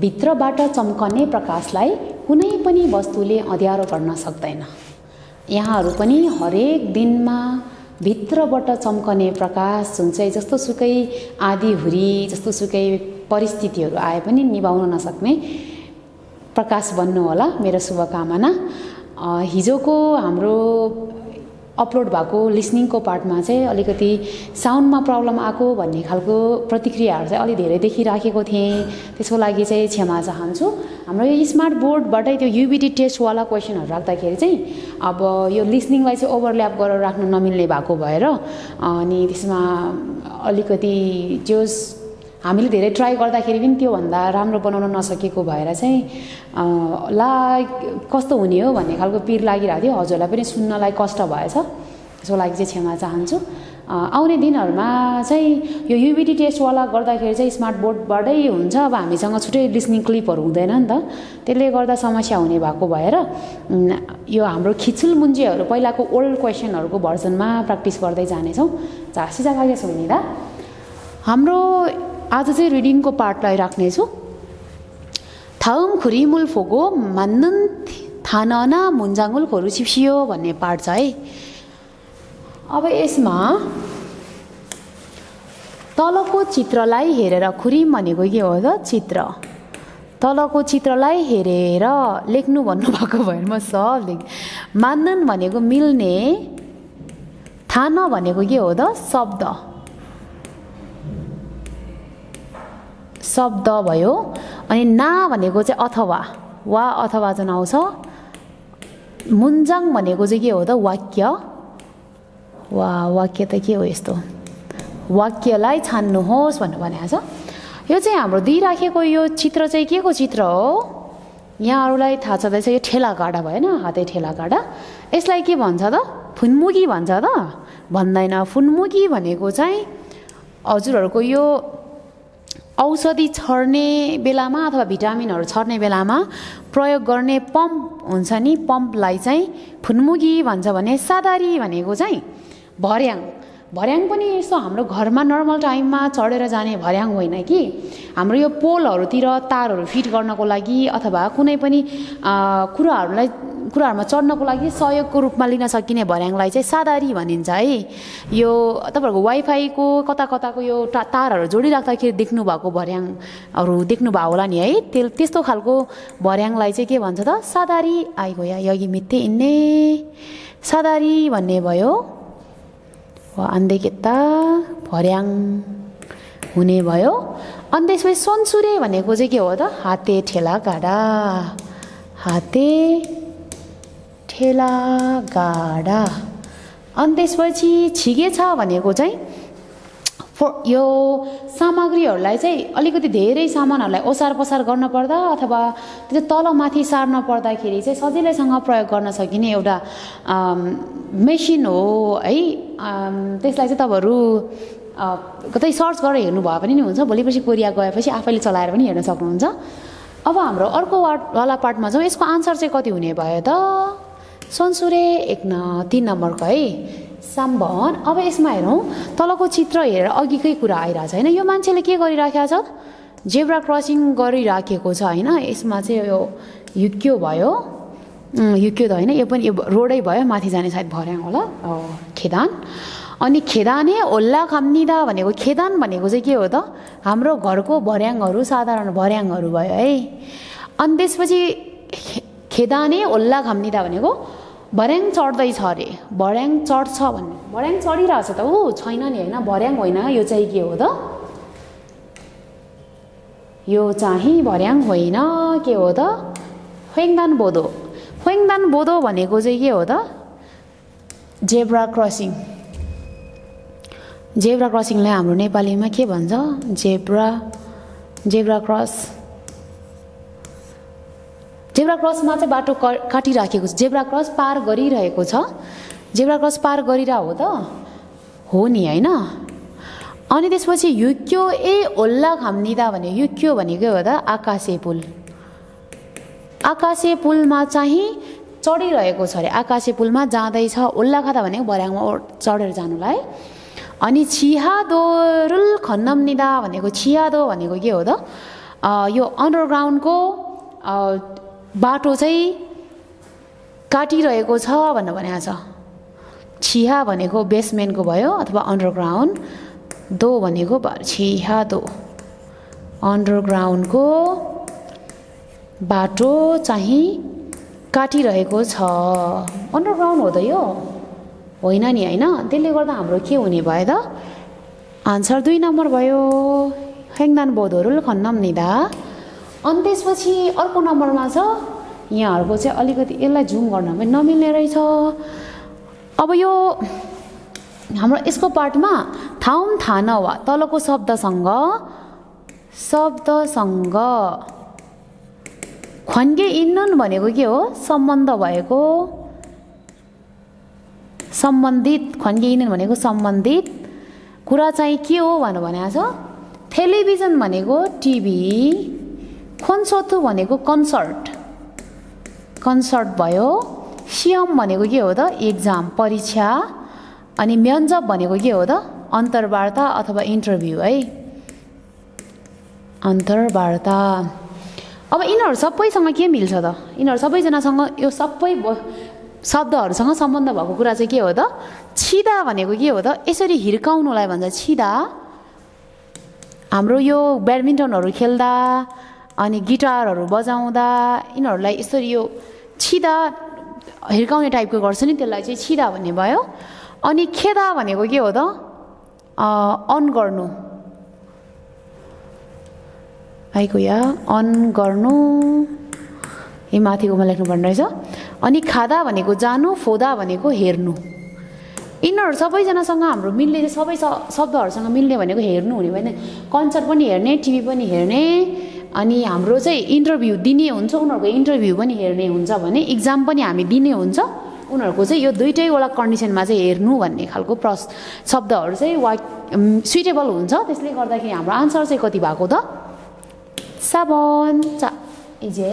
भित्रबाट चम्कने प्रकाशलाई कुनै पनि वस्तुले अँध्यारो गर्न सक्दैन। यहाँहरू पनि हरेक दिनमा भित्रबाट चम्कने प्रकाश जुन चाहिँ जस्तो सुकै आधी हुरी जस्तो सुकै परिस्थितिहरू आए पनि निभाउन नसक्ने प्रकाश बन्नु होला। मेरो शुभकामना। हिजोको हाम्रो अपलोड भएको लिसनिङको पार्टमा चाहिँ अलिकति साउन्डमा प्रब्लम आएको भन्ने खालको प्रतिक्रियाहरू चाहिँ अलिक धेरै देखिराखेको थिएँ। त्यसको लागि चाहिँ क्षमा चाहन्छु। हाम्रो यो स्मार्ट बोर्डबाटै त्यो युबिटी टेस्टवाला क्वेसनहरू राख्दाखेरि चाहिँ अब यो लिसनिङलाई चाहिँ ओभरल्याप गरेर राख्न नमिल्ने भएको भएर अनि त्यसमा अलिकति जो हामीले धेरै ट्राई गर्दाखेरि पनि त्योभन्दा राम्रो बनाउन नसकेको भएर चाहिँ ला कस्तो हुने हो भन्ने खालको पिर लागिरहेको थियो। हजुरलाई पनि सुन्नलाई कष्ट भएछ। त्यसको लागि चाहिँ क्षमा चाहन्छु। आउने दिनहरूमा चाहिँ यो युबिटी टेस्टवाला गर्दाखेरि चाहिँ स्मार्ट बोर्डबाटै हुन्छ। अब हामीसँग छुट्टै लिसनिङ क्लिपहरू हुँदैन नि त। त्यसले गर्दा समस्या हुने भएको भएर यो हाम्रो खिचुल मुन्जेहरू पहिलाको ओल्ड क्वेसनहरूको भर्जनमा प्र्याक्टिस गर्दै जानेछौँ। झाँसी नि दा हाम्रो आज चाहिँ रिडिङको पार्टलाई राख्नेछु। थाउम खुरिमुल फोगो मान्नुन थानना मुन्जाङ्गुल खोरु छिप्सियो भन्ने पार्ट छ है। अब यसमा तलको चित्रलाई हेरेर खुरिम भनेको के हो त? चित्र। तलको चित्रलाई हेरेर लेख्नु भन्नुभएको भएर म सब लेख मान्नुन भनेको मिल्ने थान भनेको के हो त? शब्द। शब्द भयो अनि ना भनेको चाहिँ अथवा वा अथवा चाहिँ आउँछ मुन्जाङ भनेको चाहिँ के हो त? वाक्य। वा वाक्य त के हो यस्तो? वाक्यलाई छान्नुहोस् भनेर भनेको छ। यो चाहिँ हाम्रो दिइराखेको यो चित्र चाहिँ के को चित्र हो? यहाँहरूलाई थाहा छँदैछ यो ठेला गाडा भएन हाते ठेला गाडा। यसलाई के भन्छ त? फुन्मुगी भन्छ त? भन्दैन। फुन्मुगी भनेको चाहिँ हजुरहरूको यो औषधि छर्ने बेलामा अथवा भिटामिनहरू छर्ने बेलामा प्रयोग गर्ने पम्प हुन्छ नि पम्पलाई चाहिँ फुन्मुगी भन्छ भने सादारी भनेको चाहिँ भर्याङ। भर्याङ पनि यस्तो हाम्रो घरमा नर्मल टाइममा चढेर जाने भर्याङ होइन कि? हाम्रो यो पोलहरूतिर तारहरू फिट गर्नको लागि अथवा कुनै पनि कुराहरूलाई कुराहरूमा चढ्नको लागि सहयोगको रूपमा लिन सकिने भर्याङलाई चाहिँ सादारी भनिन्छ है। यो तपाईँहरूको वाइफाईको कता कताको यो तारहरू जोडिराख्दाखेरि देख्नु भएको भर्याङहरू देख्नु भयो होला नि है। त्यो त्यस्तो खालको भर्याङलाई चाहिँ के भन्छ त? सादारी आइगयो या यगी मित्ते इन्ने। सादारी भन्ने भयो। अन्देकेता भर्याङ हुने भयो अनि त्यसपछि सन्सुरे भनेको चाहिँ के हो त हाते ठेला गाडा हाते ठेला गाडा अनि त्यसपछि छिगे छ भनेको चाहिँ यो सामग्रीहरूलाई चाहिँ अलिकति धेरै सामानहरूलाई ओसार पसार गर्न पर्दा अथवा त्यो तलमाथि सार्न पर्दाखेरि चाहिँ सजिलैसँग प्रयोग गर्न सकिने एउटा मेसिन हो है। त्यसलाई चाहिँ तपाईँहरू कतै सर्च गरेर हेर्नु भयो पनि हुन्छ। भोलिपछि कोरिया गएपछि आफैले चलाएर पनि हेर्न सक्नुहुन्छ। अब हाम्रो अर्को वाला पार्टमा चाहिँ यसको आन्सर चाहिँ कति हुने भयो त? सन्सुरे एक न तिन नम्बरको है। साम्बन अब यसमा हेरौँ तलको चित्र हेरेर अघिकै कुरा आइरहेको छ होइन यो मान्छेले के गरिराखेको छ? जेब्रा क्रसिङ गरिराखेको छ होइन? यसमा चाहिँ यो युक्यो भयो। युक्यो त होइन यो पनि यो रोडै भयो माथि जाने सायद भर्याङ होला। खेदान। अनि खेदाने होल्ला खाम्निदा भनेको खेदान भनेको चाहिँ के हो त? हाम्रो घरको भर्याङहरू साधारण भर्याङहरू भयो है। अनि त्यसपछि खेदाने होल्ला खाम्निदा भनेको भर्याङ चढ्दैछ अरे। भर्याङ चढ्छ भन्ने। भर्याङ चढिरहेछ त। ऊ छैन नि होइन। भर्याङ होइन। यो चाहिँ के हो त? यो चाहिँ भर्याङ होइन। के हो त? ख्वेङदान बोधो ख्वेङदान बोधो भनेको चाहिँ के हो त? Zebra crossing. जेब्रा क्रसिङलाई हाम्रो नेपालीमा के भन्छ? Zebra zebra cross. जेब्रा क्रसमा चाहिँ बाटो काटिराखेको छ। जेब्रा क्रस पार गरिरहेको छ। जेब्रा क्रस पार गरिरह हो त? हो नि होइन? अनि त्यसपछि युक्यो ए ओल्ला खाम्निदा भने युक्यो भनेको हो त? आकाशे पुल। आकाशे पुलमा चाहिँ चढिरहेको छ अरे। आकाशे पुलमा जाँदैछ ओल्ला खाँदा भनेको भर्याङमा चढेर जानुलाई। अनि छिहादो रुल खन्नम निदा भनेको छिहादो भनेको के हो त? यो अन्डरग्राउन्डको बाटो चाहिँ काटिरहेको छ भनेर भनेको छ। छिहा भनेको बेसमेन्टको भयो अथवा अन्डरग्राउन्ड दो भनेको छिहा दो। अन्डरग्राउन्डको बाटो चाहिँ काटिरहेको छ। अन्डरग्राउन्ड हो त यो। होइन नि होइन। त्यसले गर्दा हाम्रो के हुने भयो त? आन्सर दुई नम्बर भयो। ह्याङदान बोधहरू खन्नम नि दा अनि त्यसपछि अर्को नम्बरमा छ यहाँहरूको चाहिँ अलिकति यसलाई जुम गर्न पनि नमिल्ने रहेछ। अब यो हाम्रो यसको पार्टमा थाउम थान वा तलको शब्दसँग शब्दसँग खन्गे इन्नुन भनेको के हो? सम्बन्ध भएको सम्बन्धित खन्गे इन्नुन भनेको सम्बन्धित कुरा चाहिँ के हो भनेर भनेको छ? टेलिभिजन भनेको टिभी खोन्सोथु भनेको कन्सर्ट कन्सर्ट भयो सियम भनेको के हो त? एक्जाम परीक्षा अनि म्यन्जप भनेको के हो त? अन्तर्वार्ता अथवा इन्टरभ्यू है? अन्तर्वार्ता। अब यिनीहरू सबैसँग के मिल्छ त? यिनीहरू सबैजनासँग यो सबै शब्दहरूसँग सम्बन्ध भएको कुरा चाहिँ के हो त? छिदा भनेको के हो त? यसरी हिर्काउनुलाई भन्छ छिदा। हाम्रो यो ब्याडमिन्टनहरू खेल्दा अनि गिटारहरू बजाउँदा यिनीहरूलाई यसरी यो छिदा हिर्काउने टाइपको गर्छ नि त्यसलाई चाहिँ छिदा भन्ने भयो। अनि खेदा भनेको के हो त? अन गर्नु। आइको या अन गर्नु। ए माथिकोमा लेख्नुपर्ने रहेछ। अनि खादा भनेको जानु फोदा भनेको हेर्नु। यिनीहरू सबैजनासँग हाम्रो मिल्ने सबै शब्दहरूसँग मिल्ने भनेको हेर्नु हुने भएन। कन्सर्ट पनि हेर्ने टिभी पनि हेर्ने अनि हाम्रो चाहिँ इन्टरभ्यू दिने हुन्छ उनीहरूको इन्टरभ्यू पनि हेर्ने हुन्छ भने इक्जाम पनि हामी दिने हुन्छ। उनीहरूको चाहिँ यो दुइटैवटा कन्डिसनमा चाहिँ हेर्नु भन्ने खालको प्रस शब्दहरू चाहिँ वा सुइटेबल हुन्छ। त्यसले गर्दाखेरि हाम्रो आन्सर चाहिँ कति भएको त? साबन चा इजे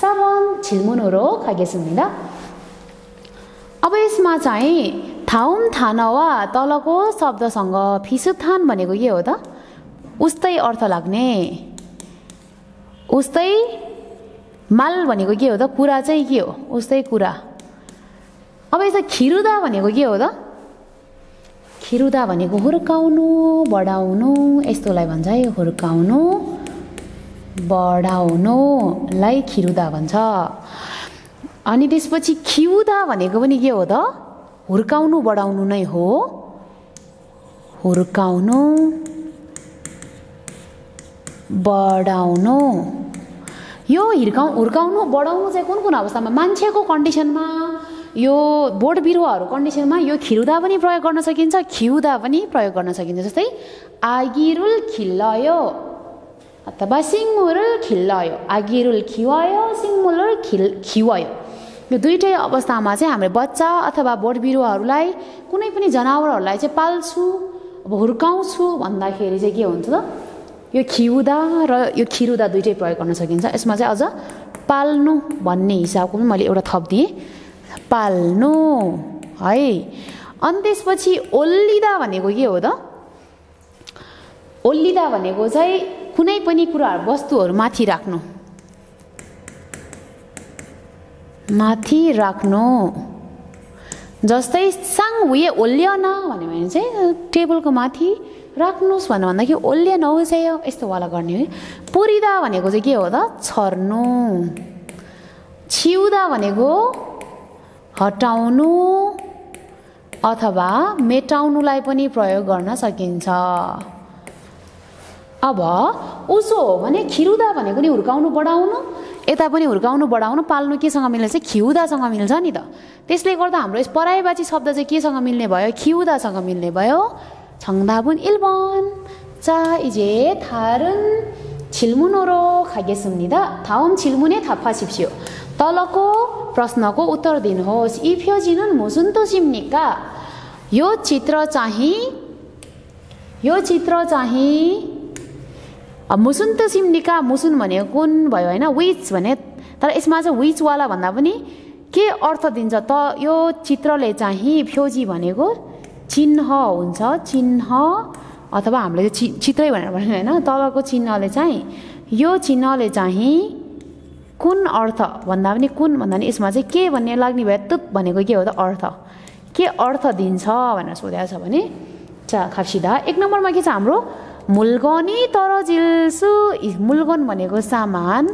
साबन छिल्मुनहरू खाइके त अब यसमा चाहिँ थाउम थान वा तलको शब्दसँग फिसुथान भनेको के हो त? उस्तै अर्थ लाग्ने। उस्तै माल भनेको के हो त? कुरा चाहिँ के हो? उस्तै कुरा। अब यसो खिरुदा भनेको के हो त? खिरुदा भनेको हुर्काउनु बढाउनु यस्तोलाई भन्छ है हुर्काउनु बढाउनुलाई खिरुदा भन्छ। अनि त्यसपछि खिउदा भनेको पनि के हो त? हुर्काउनु बढाउनु नै हो। हुर्काउनु बढाउनु। यो हिर्काउ हुर्काउनु बढाउनु चाहिँ कुन कुन अवस्थामा? मान्छेको कन्डिसनमा यो बोट बिरुवाहरू कन्डिसनमा यो खिरुदा पनि प्रयोग गर्न सकिन्छ खिउदा पनि प्रयोग गर्न सकिन्छ। जस्तै आगिरुल खिल्लायो अथवा सिङ्मुरुल खिल्लायो। आगिरुल खिवायो सिङ्मुरुल खिल खिवायो। यो दुइटै अवस्थामा चाहिँ हामीले बच्चा अथवा बोट बिरुवाहरूलाई कुनै पनि जनावरहरूलाई चाहिँ पाल्छु अब हुर्काउँछु भन्दाखेरि चाहिँ के हुन्छ त? यो खिउदा र यो खिरुदा दुइटै प्रयोग गर्न सकिन्छ। यसमा चाहिँ अझ पाल्नु भन्ने हिसाबको पनि मैले एउटा थप दिएँ। पाल्नु है। अनि त्यसपछि ओल्लिदा भनेको के हो त? ओल्लिदा भनेको चाहिँ कुनै पनि कुराहरू वस्तुहरू माथि राख्नु। माथि राख्नु। जस्तै साङ हुए ओल्लिएन भन्यो भने चाहिँ टेबलको माथि राख्नुहोस् भनेर भन्दाखेरि ओल्लिएन चाहिँ यस्तो वाला गर्ने है पुरिदा भनेको चाहिँ के हो त? छर्नु। छिउदा भनेको हटाउनु अथवा मेटाउनुलाई पनि प्रयोग गर्न सकिन्छ। अब उसो हो भने खिरुदा भनेको नि हुर्काउनु बढाउनु। यता पनि हुर्काउनु बढाउनु पाल्नु केसँग मिल्ने चाहिँ खिउदासँग मिल्छ नि त। त्यसले गर्दा हाम्रो यस पराइबाची शब्द चाहिँ केसँग मिल्ने भयो? खिउदासँग मिल्ने भयो। छङ्दाबुन इल्बन 자 이제 다른 질문으로 가겠습니다. 다음 질문에 답하십시오. तलको प्रश्नको उत्तर दिनुहोस् 이 표지는 무슨 뜻입니까? यो चित्र चाहिँ यो चित्र चाहिँ मुसुन त सिम्निका मुसुन भनेको कुन भयो होइन विच भने तर यसमा चाहिँ विचवाला भन्दा पनि के अर्थ दिन्छ त यो चित्रले चाहिँ फ्योजी भनेको चिन्ह हुन्छ चिन्ह अथवा हामीले चि चित्रै भनेर भन्यो होइन तलको चिन्हले चाहिँ यो चिन्हले चाहिँ कुन अर्थ भन्दा पनि कुन भन्दा पनि यसमा चाहिँ के भन्ने लाग्ने भयो तुत भनेको के हो त अर्थ। के अर्थ दिन्छ भनेर सोधेको छ भने चा खाप्सिदा एक नम्बरमा के छ हाम्रो? मुलगनी तर जिल्सु मुलगन भनेको सामान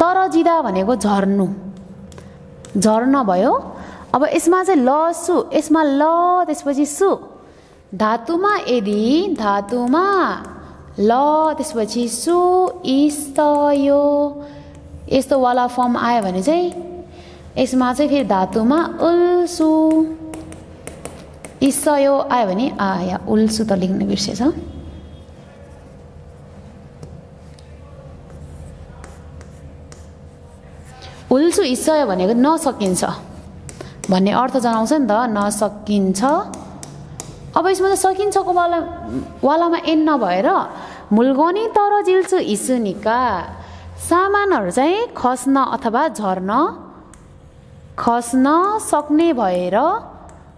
तर जिदा भनेको झर्नु। झर्न भयो अब यसमा चाहिँ ल सु यसमा ल त्यसपछि सु। धातुमा यदि धातुमा ल त्यसपछि सु इस्त यो यस्तो वाला फर्म आयो भने चाहिँ यसमा चाहिँ फेरि धातुमा उल्सु इस्सयो आयो भने आ या उल्सु त लेख्न बिर्सेछ उल्सु इस्सयो भनेको नसकिन्छ। भन्ने अर्थ जनाउँछ नि त नसकिन्छ। अब यसमा त सकिन्छको वाला वालामा एन नभएर मुलगनी तर जिल्छु हिसुनिका सामानहरू चाहिँ खस्न अथवा झर्न खस्न सक्ने भएर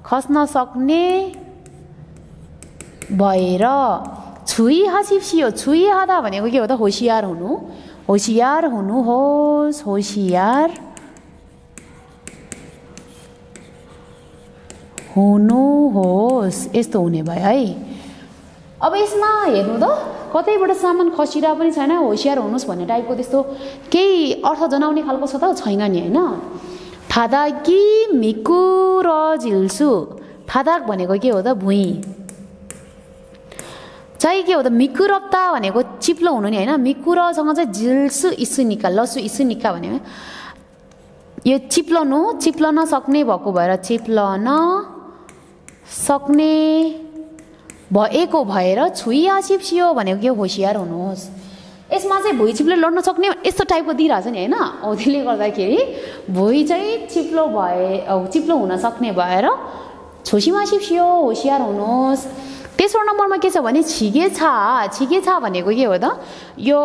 खस्न सक्ने भएर छुई हासिप्सियो छुई हादा भनेको के हो त? होसियार हुनु। होसियार हुनुहोस् होसियार हुनुहोस् यस्तो हुने भयो है। अब यसमा हेर्नु त कतैबाट सामान खसिरहेको पनि छैन होसियार हुनुहोस् भन्ने टाइपको त्यस्तो केही अर्थ जनाउने खालको छ त छैन नि होइन। थादाकी मिकु र झिल्सु। थादाक भनेको के हो त भुइँ। चाहिँ के हो त मिकुरप्ता भनेको चिप्लो हुनु नि होइन? मिकुरसँग चाहिँ झिल्सु इसु निका लसु इसु निका भनेको। यो चिप्लनु चिप्लन सक्ने भएको भएर चिप्लन सक्ने भएको भएर छुइया छिप्सियो भनेको के होसियार हुनुहोस्। यसमा चाहिँ भुइँ चिप्लो लड्न सक्ने यस्तो टाइपको दिइरहेछ नि होइन? हो त्यसले गर्दाखेरि भुइँ चाहिँ चिप्लो भए चिप्लो हुन सक्ने भएर छोसीमा छिप्सियो होसियार हुनुहोस्। तेस्रो नम्बरमा के छ भने छिगे छ। भनेको के हो त? यो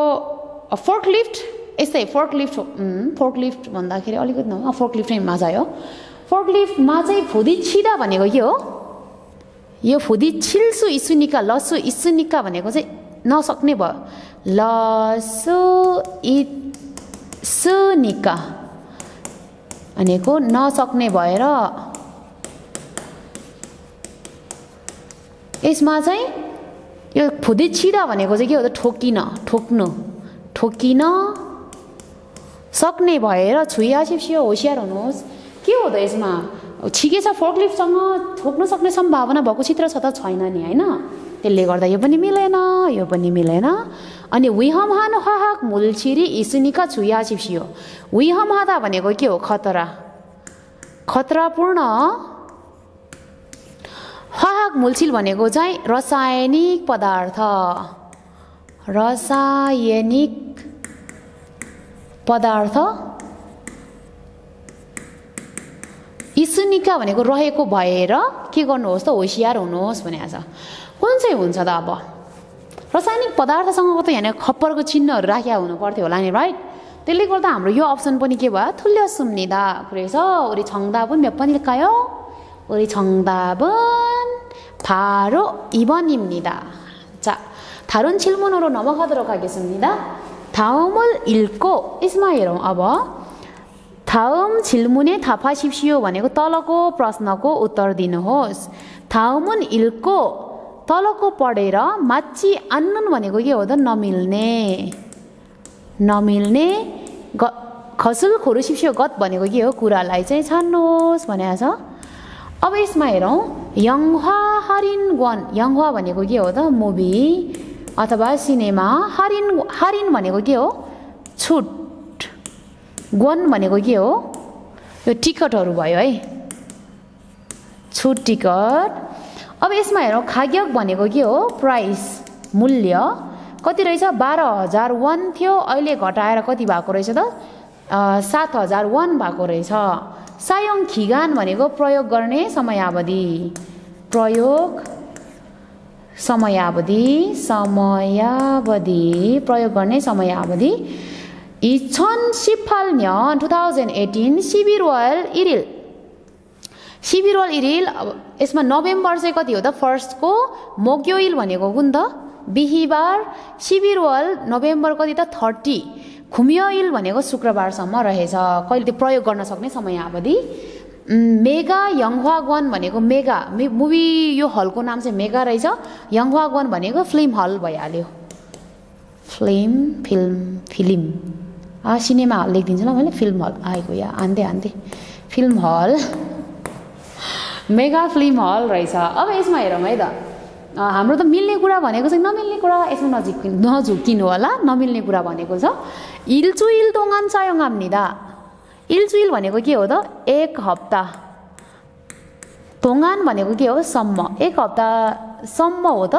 फोर्क लिफ्ट यस्तै फोर्क लिफ्ट फोर्क लिफ्ट भन्दाखेरि अलिकति न फोर्क लिफ्ट नै माझा हो फोर्क लिफ्टमा चाहिँ फुदी छिदा भनेको के हो? यो फुदी छिल्सु इसुनिका लसु इसुनिका भनेको चाहिँ नसक्ने भयो। लसु इसुनिका भनेको नसक्ने भएर यसमा चाहिँ यो फुदी छिदा भनेको चाहिँ के हो त? ठोकिन ठोक्नु ठोकिन सक्ने भएर छुइया छिप्सियो होसियार हुनुहोस्। के हो त यसमा? छिके छ फोर्कलिफ्टसँग ठोक्न सक्ने सम्भावना भएको चित्र छ त छैन नि होइन? त्यसले गर्दा यो पनि मिलेन यो पनि मिलेन। अनि विहम हान हाक मुलछिरी इसुनिका छुया छिप्सियो। विहम हादा भनेको के हो? खतरा। खतरापूर्ण। हाक मुलछिल भनेको चाहिँ रसायनिक पदार्थ। रसायनिक पदार्थ इसुनिका भनेको रहेको भएर के गर्नुहोस् त होसियार हुनुहोस् भनेको छ कुन चाहिँ हुन्छ त अब रासायनिक पदार्थसँगको त यहाँ खप्परको चिन्हहरू राखिया हुनु पर्थ्यो होला नि राइट त्यसले गर्दा हाम्रो यो अप्सन पनि के भयो थुल्य सुम्निदा 그래서 우리 정답은 몇 번일까요? 우리 정답은 바로 2번입니다. 자, 다른 질문으로 넘어가도록 하겠습니다. 다음을 읽고 이스마일은 아버 다음 질문에 답하십시오. भनेको तलको प्रश्नको उत्तर दिनुहोस् 다음은 읽고 तलको पढेर माची अन्नुन भनेको के हो त नमिल्ने नमिल्ने ग खसुल खोरुसिप्सियो गत भनेको के हो कुरालाई चाहिँ छान्नुहोस् भनेको छ अब यसमा हेरौँ यङ्वा हरिन गन यङ्वा भनेको के हो त मुभी अथवा सिनेमा हरिन हरिन भनेको के हो छुट गन भनेको के हो? यो टिकटहरू भयो है। छुट टिकट। अब यसमा हेरौँ खाग्यक भनेको के हो? प्राइस मूल्य। कति रहेछ? बाह्र हजार वान थियो। अहिले घटाएर कति भएको रहेछ त? सात हजार वान भएको रहेछ। सायङ खिगान भनेको प्रयोग गर्ने समयावधि। प्रयोग समयावधि समयावधि। प्रयोग गर्ने समयावधि। इछन सिफाल्य टु थाउजन्ड एटिन सिबिरवाल इरिल सिबिरवाल इरिल अब यसमा नोभेम्बर चाहिँ कति हो त फर्स्टको मोग्योइल भनेको कुन त बिहिबार शिविरवल नोभेम्बर कति त थर्टी खुमियल भनेको शुक्रबारसम्म रहेछ कहिले त्यो प्रयोग गर्न सक्ने समयावधि मेगा यङवा गन भनेको मेगा मुभी यो हलको नाम चाहिँ मेगा रहेछ यङवा गन भनेको फिल्म हल भइहाल्यो film film film cinema hall लेखिदिन्छु ल मैले फिल्म हल आएको या आन्दै आन्दै film hall mega film hall रहेछ अब यसमा हेरौँ है त हाम्रो त मिल्ने कुरा भनेको चाहिँ नमिल्ने कुरा यसमा नजिक नझुक्किनु होला नमिल्ने कुरा भनेको छ इल्चु इल दोङान चायङ हाम्निदा इल्चु इल भनेको के हो त एक हप्ता तोङान भनेको के हो सम्म एक हप्तासम्म हो त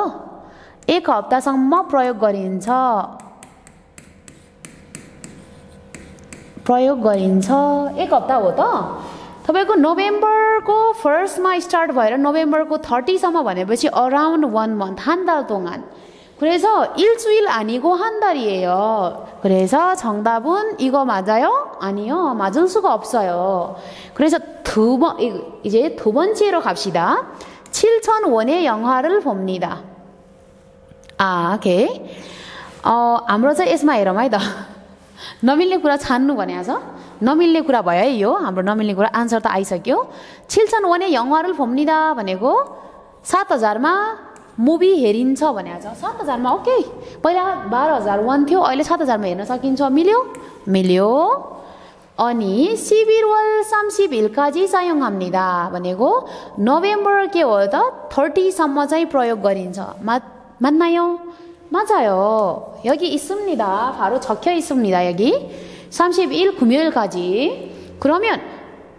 एक हप्तासम्म प्रयोग गरिन्छ प्रयोग गरिन्छ एक हप्ता हो त तपाईँको नोभेम्बरको फर्स्टमा स्टार्ट भएर नोभेम्बरको थर्टीसम्म भनेपछि अराउन्ड वान मन्थ हान्दाल तोङान 그래서 일주일 아니고 한 달이에요. 그래서 정답은 이거 맞아요? 아니요. 맞을 수가 없어요. 그래서 두 번, 이제 두 번째로 갑시다. 7천 원의 영화를 봅니다. 아, 오케이. 어, 아무래도 यसमा हेरौँ है त नमिल्ने कुरा छान्नु भने आज नमिल्ने कुरा भयो है यो हाम्रो नमिल्ने कुरा आन्सर त आइसक्यो। छिल्छन् वने यङवारल फोम्निदा भनेको सात हजारमा मुभी हेरिन्छ भने आज। सात हजारमा ओके। पहिला बाह्र हजार वान थियो अहिले सात हजारमा हेर्न सकिन्छ। मिल्यो? मिल्यो। अनि सिबिरवल साम्सी भिल्काजी सायङ हाम्निदा भनेको नोभेम्बर के हो त थर्टीसम्म चाहिँ प्रयोग गरिन्छ। मा मान्नायौँ? 맞아요. 여기 있습니다. 바로 적혀 있습니다. 여기 31 금요일까지. 그러면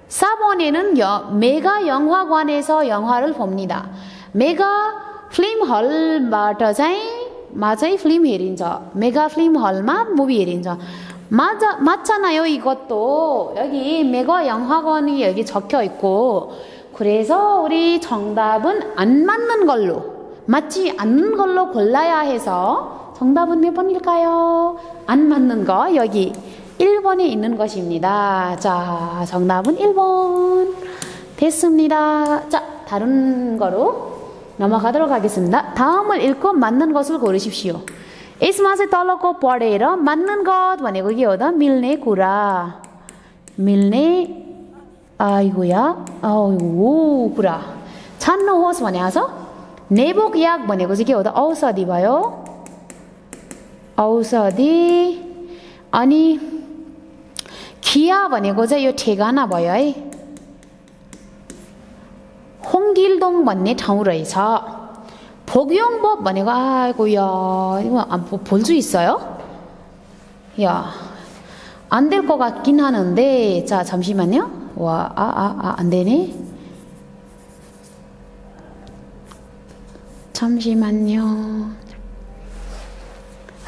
4번에는 여, 메가 영화관에서 영화를 봅니다. 메가 फिल्म हलबाट चाहिँ मा चाहिँ फिल्म हेरिन्छ मेगा फिल्म हलमा मुभी हेरिन्छ 맞아, 맞잖아요 이것도 여기 메가 영화관이 여기 적혀 있고 그래서 우리 정답은 안 맞는 걸로 맞지 않는 걸로 골라야 해서 정답은 몇 번일까요? 안 맞는 거 여기 1번에 있는 것입니다. 자, 정답은 1번. 됐습니다. 자, 다른 거로 넘어가도록 하겠습니다. 다음을 읽고 맞는 것을 고르십시오. Es más etólogo 맞는 것. 만약에 여기 오다 밀네 구라. 밀네, 아이고야, 아이고, 구라. 찬노호스 만약에 서 नेबोक याग भनेको चाहिँ के हो त औषधि भयो औषधि अनि खिया भनेको चाहिँ यो ठेगाना भयो है 홍길동 भन्ने ठाउँ रहेछ 복용법 भनेको 아이고 야 이거 볼 수 있어요? 야안 될 것 같긴 하는데 자 잠시만요 와 아 아 아 안 되네 잠시만요.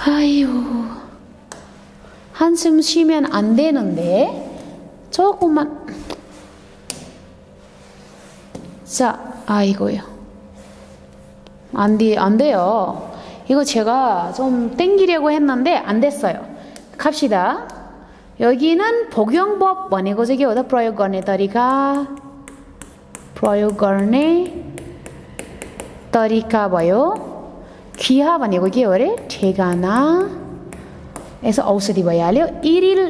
아유, 한숨 쉬면 안 되는데? 조금만. 자, 아이고요. 안, 돼, 안 돼요. 이거 제가 좀 땡기려고 했는데 안 됐어요. 갑시다. 여기는 복용법 원의고적이 어디 프로요건의 다리가 프로요건의 तरिका भयो खिया भनेको के हो अरे ठेगाना यसो औषधि भइहाल्यो इरिल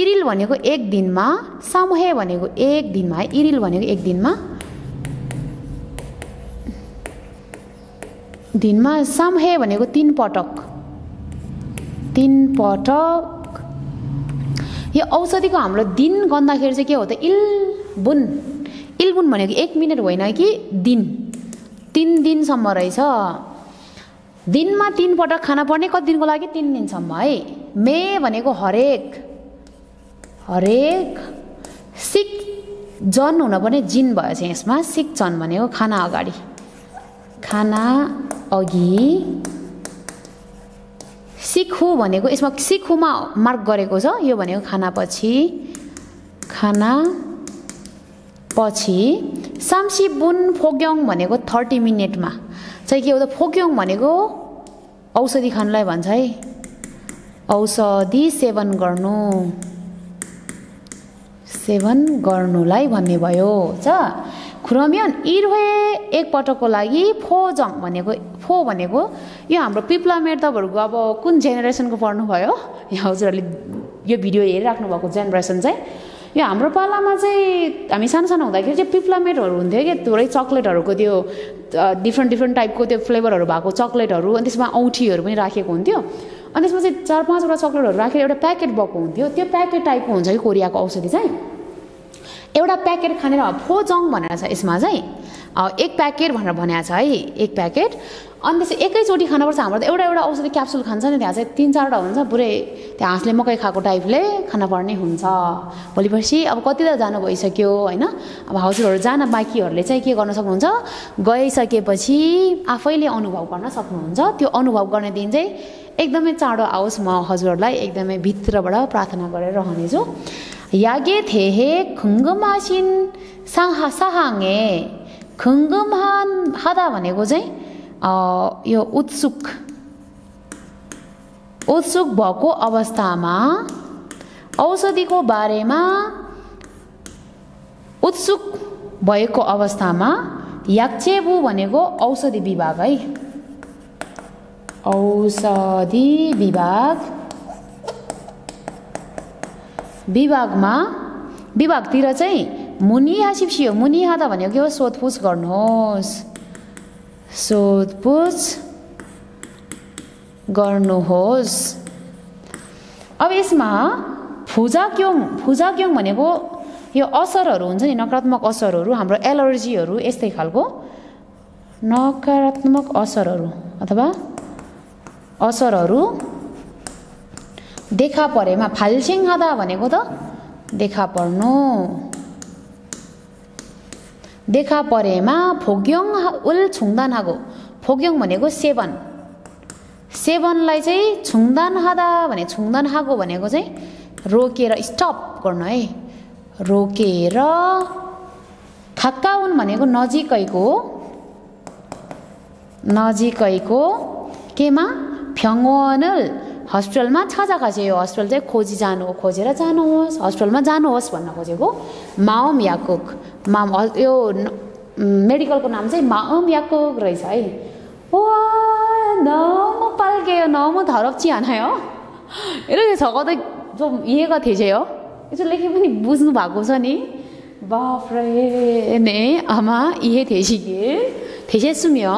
इरिल भनेको एक दिनमा सामुहे भनेको एक दिनमा इरिल भनेको एक दिनमा दिनमा सामहे भनेको तिन पटक तिन पटक यो औषधिको हाम्रो दिन गन्दाखेरि चाहिँ के हो त इलबुन इलबुन भनेको एक मिनट होइन कि दिन तिन दिनसम्म रहेछ। दिनमा तिन पटक खाना पर्ने कति दिनको लागि? तिन दिनसम्म है? मे भनेको हरेक हरेक सिक जन हुनुपर्ने जिन भयो चाहिँ यसमा। सिक जन भनेको खाना अगाडि। खाना अघि सिक्खु भनेको यसमा सिक्खुमा मार्क गरेको छ। यो भनेको खानापछि खाना पछि साम्सी बुन फोक्योङ भनेको थर्टी मिनटमा चाहिँ के हो त फोक्योङ भनेको औषधि खानुलाई भन्छ है औषधि सेवन गर्नु सेवन गर्नुलाई भन्ने भयो छ खुरमियन इर्वे एकपटकको लागि फोजङ भनेको फो भनेको यो हाम्रो पिप्लामेट तपाईँहरूको अब कुन जेनेरेसनको पढ्नुभयो यहाँ हजुरहरूले यो भिडियो हेरिराख्नु भएको जेनेरेसन चाहिँ यो हाम्रो पालामा चाहिँ हामी सानो सानो हुँदाखेरि चाहिँ पिप्लामेटहरू हुन्थ्यो कि थोरै चक्लेटहरूको त्यो डिफ्रेन्ट डिफ्रेन्ट टाइपको त्यो फ्लेभरहरू भएको चक्लेटहरू अनि त्यसमा औँठीहरू पनि राखेको हुन्थ्यो। अनि त्यसमा चाहिँ चार पाँचवटा चक्लेटहरू राखेर एउटा प्याकेट भएको हुन्थ्यो। त्यो प्याकेट टाइपको हुन्छ कि कोरियाको औषधि चाहिँ? एउटा प्याकेट खानेर फोजङ भनेर छ यसमा चाहिँ। एक प्याकेट भनेर भनेको छ है एक प्याकेट। अनि त्यसै एकैचोटि खानुपर्छ हाम्रो त। एउटा एउटा औषधि क्याप्सुल खान्छ नि त्यहाँ चाहिँ तिन चारवटा हुन्छ पुरै। त्यहाँ हाँसले मकै खाएको टाइपले खानुपर्ने हुन्छ। भोलि पर्सि अब कति त जानु भइसक्यो होइन? अब हजुरहरू जान बाँकीहरूले चाहिँ के गर्न सक्नुहुन्छ? गइसकेपछि आफैले अनुभव गर्न सक्नुहुन्छ। त्यो अनुभव गर्ने दिन चाहिँ एकदमै चाँडो आओस्। म हजुरहरूलाई एकदमै भित्रबाट प्रार्थना गरेर रहनेछु। यागे थेहे खुङ्गमासिन साहा साहाङे खुङ्गुमहान हादा भनेको चाहिँ यो उत्सुक उत्सुक भएको अवस्थामा औषधिको बारेमा उत्सुक भएको अवस्थामा याक्चेबु भनेको औषधि विभाग है औषधि विभाग विभागमा विभागतिर चाहिँ मुनिया सिप्सियो मुनिया त भनेको के हो? सोधपुछ गर्नुहोस्। सोधपुछ गर्नुहोस्। अब यसमा फुजाक्योङ फुजाक्योङ भनेको यो असरहरू हुन्छ नि नकारात्मक असरहरू हाम्रो एलर्जीहरू यस्तै खालको नकारात्मक असरहरू अथवा असरहरू देखा परेमा फाल्सिङ हादा भनेको त देखा पर्नु। देखा परेमा फोग्योङ उल छुङदान हागो। फोग्योङ भनेको सेवन। सेवनलाई चाहिँ छुङदान हादा भने छुङदान हागो भनेको चाहिँ रोकेर स्टप गर्नु है। रोकेर खाक्काउन भनेको नजिकैको नजिकैको केमा? फ्याङ्वनल हस्पिटलमा छाजा खासे यो हस्पिटल चाहिँ खोजी जानु खोजेर जानुहोस् हस्पिटलमा जानुहोस् भन्न खोजेको माओम याकुक माम यो मेडिकलको नाम चाहिँ माओम याकुक रहेछ है। ओ नम पाल्के नम धरप चिहान हो। हेर यो छ कतै इहेको थिएछ हो यसो लेखे पनि बुझ्नु भएको छ नि। बाफ्रे ने आमा इहे थिएछ कि? थिएछ सुम्यो।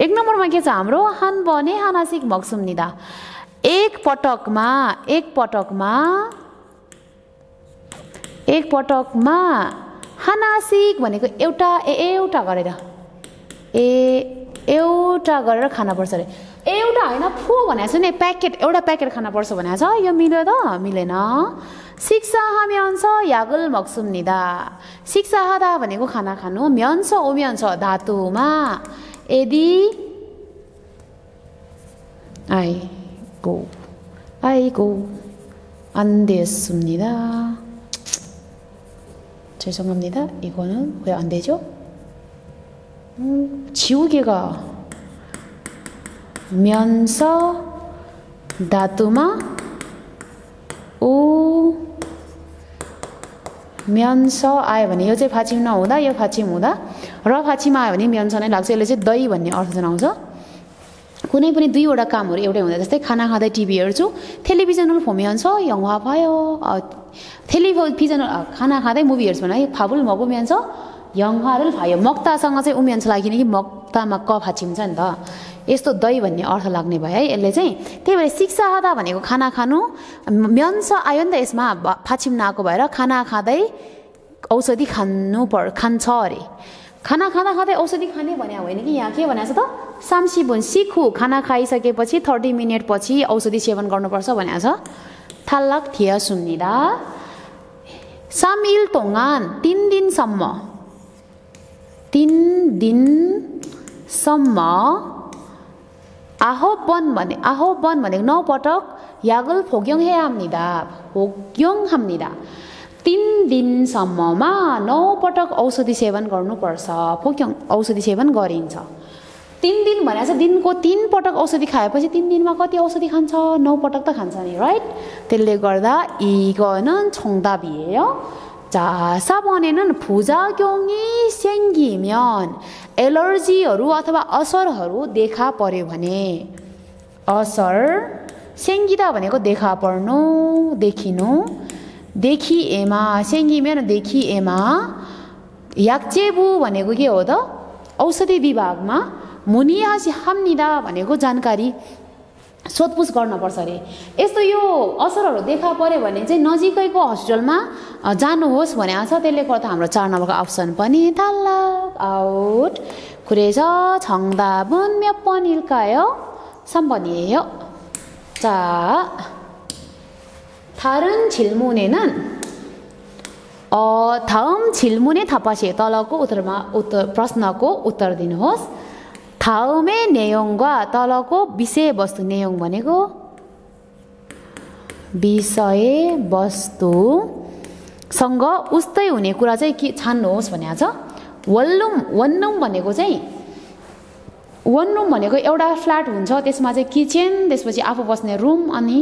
एक नम्बरमा के छ हाम्रो? हान बने हानासिक मक्सुम निदा। एक पटकमा एक पटकमा एक पटकमा हानासिक भनेको एउटा ए एउटा गरेर। ए एउटा गरेर खानुपर्छ अरे। एउटा होइन फो भनेको छ नि प्याकेट एउटा प्याकेट खानुपर्छ भनेको छ। यो मिल्यो त? मिलेन। शिक्षा म्यान्छ यागुल मक्सुम निदा। शिक्षा भनेको खाना खानु म्यान्छ उम्यान्छ धातुमा। यदि आइ 아이고, 아이고, 안 됐습니다. 죄송합니다. 이거는 왜 안 되죠? 음, 지우개가 면서 다투마 오 면서 आयो भने यो चाहिँ फाँचिम नहुँदा यो फाँचिम हुँदा र फाँचिमा आयो भने मेन्स नै लाग्छ यसले चाहिँ दही भन्ने अर्थ जनाउँछ कुनै पनि दुईवटा कामहरू एउटै हुँदा जस्तै खाना खाँदै टिभी हेर्छु टेलिभिजनल फोमियन्छ यङ्वा भयो टेलिभिजन खाना खाँदै मुभी हेर्छु भने है फाबुल मगु उम्यान्छ यङ्वाहरू भयो मक्तासँग चाहिँ उम्यान्छ लागि किनकि मक्तामा क फाचिन्छ नि त। यस्तो दही भन्ने अर्थ लाग्ने भयो है यसले चाहिँ। त्यही भएर शिक्षा खाँदा भनेको खाना खानु म्यन्स आयो नि त यसमा फाचिम नआएको भएर खाना खाँदै औषधि खानु पर् खान्छ अरे। खाना खाँदा खाँदै औषधि खाने भने होइन कि? यहाँ के भनेको छ त? सामसिबुन सिखु खाना खाइसकेपछि थर्टी मिनटपछि औषधि सेवन गर्नुपर्छ भनेको छ। थालक थिया सुन्निदा। सामिल तोङान तिन दिनसम्म तिन दिनसम्म आहोपन भने आहोपन भनेको नौ पटक यागल फोग्योङ हे हाम्निदा फोग्योङ हाम्निदा। तिन दिनसम्ममा नौ पटक औषधि सेवन गर्नुपर्छ। पोक्योङ औषधि सेवन गरिन्छ। तिन दिन भने चाहिँ दिनको तिन पटक औषधि खाएपछि तिन दिनमा कति औषधि खान्छ? नौ पटक त खान्छ नि राइट त्यसले गर्दा इगन छोङ्दा भियो झासा बनेनन् फुजाक्योङ्गी स्याङ्गिम्यन एलर्जीहरू अथवा असरहरू देखा पर्यो भने असर स्याङ्गिता भनेको देखा पर्नु देखिनु। देखिएमा सेङ्गिमेन देखिएमा याक्चेबु भनेको के हो त औषधि विभागमा मुनियासी हाम्निदा भनेको जानकारी सोधपुछ गर्नुपर्छ अरे यस्तो यो असरहरू देखा पऱ्यो भने चाहिँ नजिकैको हस्पिटलमा जानुहोस् भनेको छ त्यसले गर्दा हाम्रो चार नम्बरको अप्सन पनि ताल आउट। कुरेछ छङ्दाबुन म्यापनिल्कायो सम्पनियो 자 다른 질문에는 어, 다음 질문에 답하시 떨라고 उत्तरमा उत्तर प्रश्नको उत्तर दिनुहोस् 다음의 내용과 떨라고 विषयवस्तु 내용 भनेको विषय वस्तुसँग उस्तै हुने कुरा चाहिँ के छान्नुहोस् भनेको छ वल्लुम वन्नुम भनेको चाहिँ वान रुम भनेको एउटा फ्ल्याट हुन्छ त्यसमा चाहिँ किचन त्यसपछि आफू बस्ने रुम अनि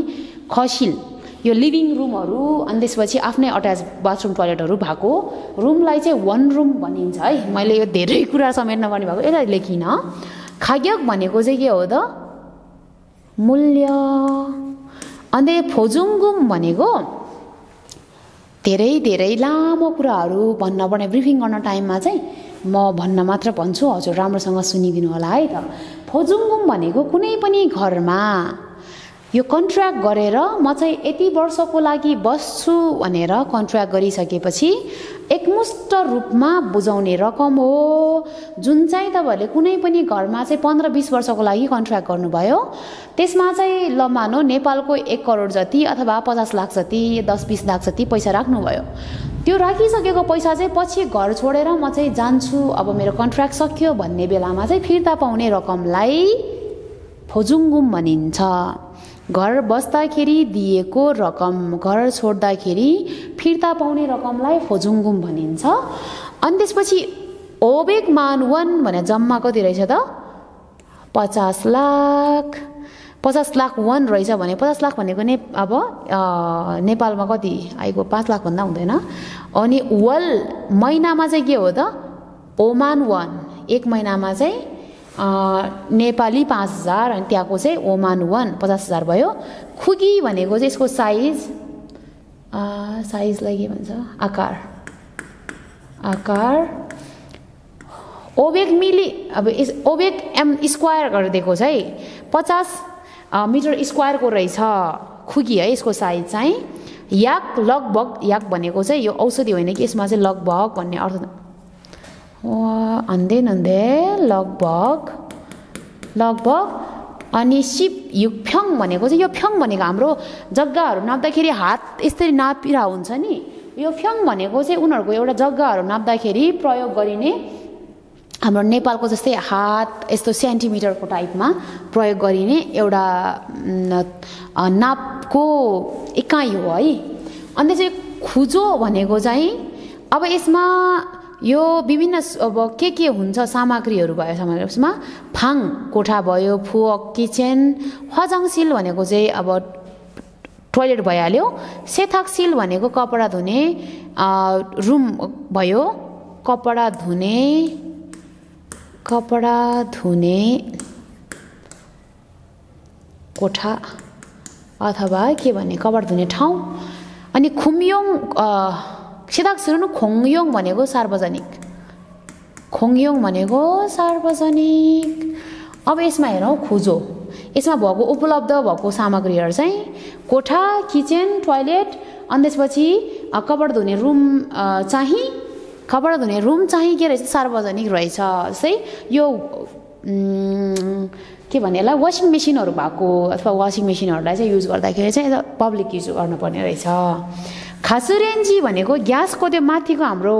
खसिल यो लिभिङ रुमहरू अनि त्यसपछि आफ्नै अट्याच बाथरुम टोइलेटहरू भएको. रुमलाई चाहिँ वान रुम भनिन्छ है। मैले यो धेरै कुरा समेट्न पर्ने भएको। यसलाई लेखिनँ। खाग्यक भनेको चाहिँ के हो त? मूल्य। अनि फोजुङगुम भनेको धेरै धेरै लामो कुराहरू भन्न पर्ने। ब्रिफिङ गर्न टाइममा चाहिँ म भन्न मात्र भन्छु। हजुर राम्रोसँग सुनिदिनु होला है त। फोजुङगुम भनेको कुनै पनि घरमा यो कन्ट्र्याक्ट गरेर म चाहिँ यति वर्षको लागि बस्छु भनेर कन्ट्र्याक्ट गरिसकेपछि एकमुष्ट रूपमा बुझाउने रकम हो। जुन चाहिँ तपाईँहरूले कुनै पनि घरमा चाहिँ पन्ध्र बिस वर्षको लागि कन्ट्र्याक्ट गर्नुभयो त्यसमा चाहिँ ल मानौ नेपालको एक करोड जति अथवा पचास लाख जति दस बिस लाख जति पैसा राख्नुभयो। त्यो राखिसकेको पैसा चाहिँ पछि घर छोडेर म चाहिँ जान्छु। अब मेरो कन्ट्र्याक्ट सक्यो भन्ने बेलामा चाहिँ फिर्ता पाउने रकमलाई फोजुङ्गुम भनिन्छ। घर बस्दाखेरि दिएको रकम घर छोड्दाखेरि फिर्ता पाउने रकमलाई फोजुङ्गुम भनिन्छ। अनि त्यसपछि ओबेक मान वान भने जम्मा कति रहेछ त? पचास लाख। पचास लाख वान रहेछ भने पचास लाख भनेको ने अब नेपालमा कति? आइगयो पाँच लाख भन्दा हुँदैन। अनि वल महिनामा चाहिँ के हो त? Oman one. एक महिनामा चाहिँ नेपाली पाँच हजार अनि त्यहाँको चाहिँ ओमान वान पचास हजार भयो। खुगी भनेको चाहिँ यसको साइज साइजलाई के भन्छ? आकार। आकार। ओबेक मिली अब यस ओबेक एम स्क्वायर गरिदिएको चाहिँ पचास मिटर स्क्वायरको रहेछ खुगी है यसको साइज चाहिँ। याक लगभग याक भनेको चाहिँ यो औषधि होइन कि यसमा चाहिँ लगभग भन्ने अर्थ अन्धे नन्धे लगभग लगभग अनि सिप यो फ्याङ भनेको चाहिँ यो फ्याङ भनेको हाम्रो जग्गाहरू नाप्दाखेरि हात यसरी नापिरह हुन्छ नि यो फ्याङ भनेको चाहिँ उनीहरूको एउटा जग्गाहरू नाप्दाखेरि प्रयोग गरिने हाम्रो नेपालको जस्तै हात यस्तो सेन्टिमिटरको टाइपमा प्रयोग गरिने एउटा नापको इकाइ हो है अन्त चाहिँ खुजो भनेको चाहिँ अब यसमा यो विभिन्न अब के के हुन्छ सामग्रीहरू भयो उसमा फाङ कोठा भयो फुवक किचन हजाङसिल भनेको चाहिँ अब टोइलेट भइहाल्यो। सेथाकसिल भनेको कपडा धुने रुम भयो। कपडा धुने कपडा धुने कोठा अथवा के भने कपडा धुने ठाउँ। अनि खुम्योङ सिधाक सुरु खोङयोङ भनेको सार्वजनिक खोङयोङ भनेको सार्वजनिक अब यसमा हेरौँ खुजो यसमा भएको उपलब्ध भएको सामग्रीहरू चाहिँ कोठा किचन टोइलेट अनि त्यसपछि कपडा धुने रुम चाहिँ कपडा धुने रुम चाहिँ के रहेछ सार्वजनिक रहेछ जस्तै यो के भने यसलाई वासिङ मेसिनहरू भएको अथवा वासिङ मेसिनहरूलाई चाहिँ युज गर्दाखेरि चाहिँ पब्लिक युज गर्नुपर्ने रहेछ खासुरेन्जी भनेको ग्यासको त्यो माथिको हाम्रो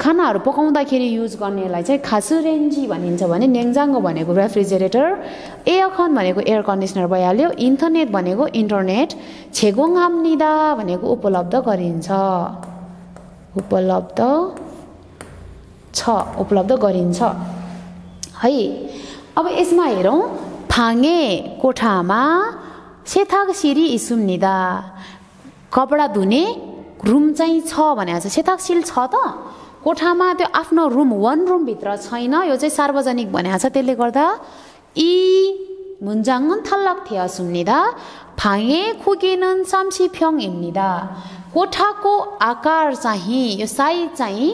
खानाहरू पकाउँदाखेरि युज गर्नेलाई चाहिँ खासुरेन्जी भनिन्छ भने नेङ्जाङ्गो भनेको रेफ्रिजरेटर एयरकन भनेको एयर कन्डिसनर भइहाल्यो इन्टरनेट भनेको इन्टरनेट छेगोङ हाम्निदा भनेको उपलब्ध गरिन्छ। उपलब्ध छ उपलब्ध गरिन्छ। है अब यसमा हेरौँ फाँगे कोठामा सेथाग सिरी इसुम्निदा। कपडा धुने रुम चाहिँ छ भने चाहिँ सेताकशील छ त? कोठामा त्यो आफ्नो रुम वान रुमभित्र छैन। यो चाहिँ सार्वजनिक भने छ त्यसले गर्दा यी मुन्जाङ थल्लक थियो सुम्निदा फाङे खुगेनन् साम्सी फ्यङ हिम्निदा कोठाको आकार चाहिँ यो साइज चाहिँ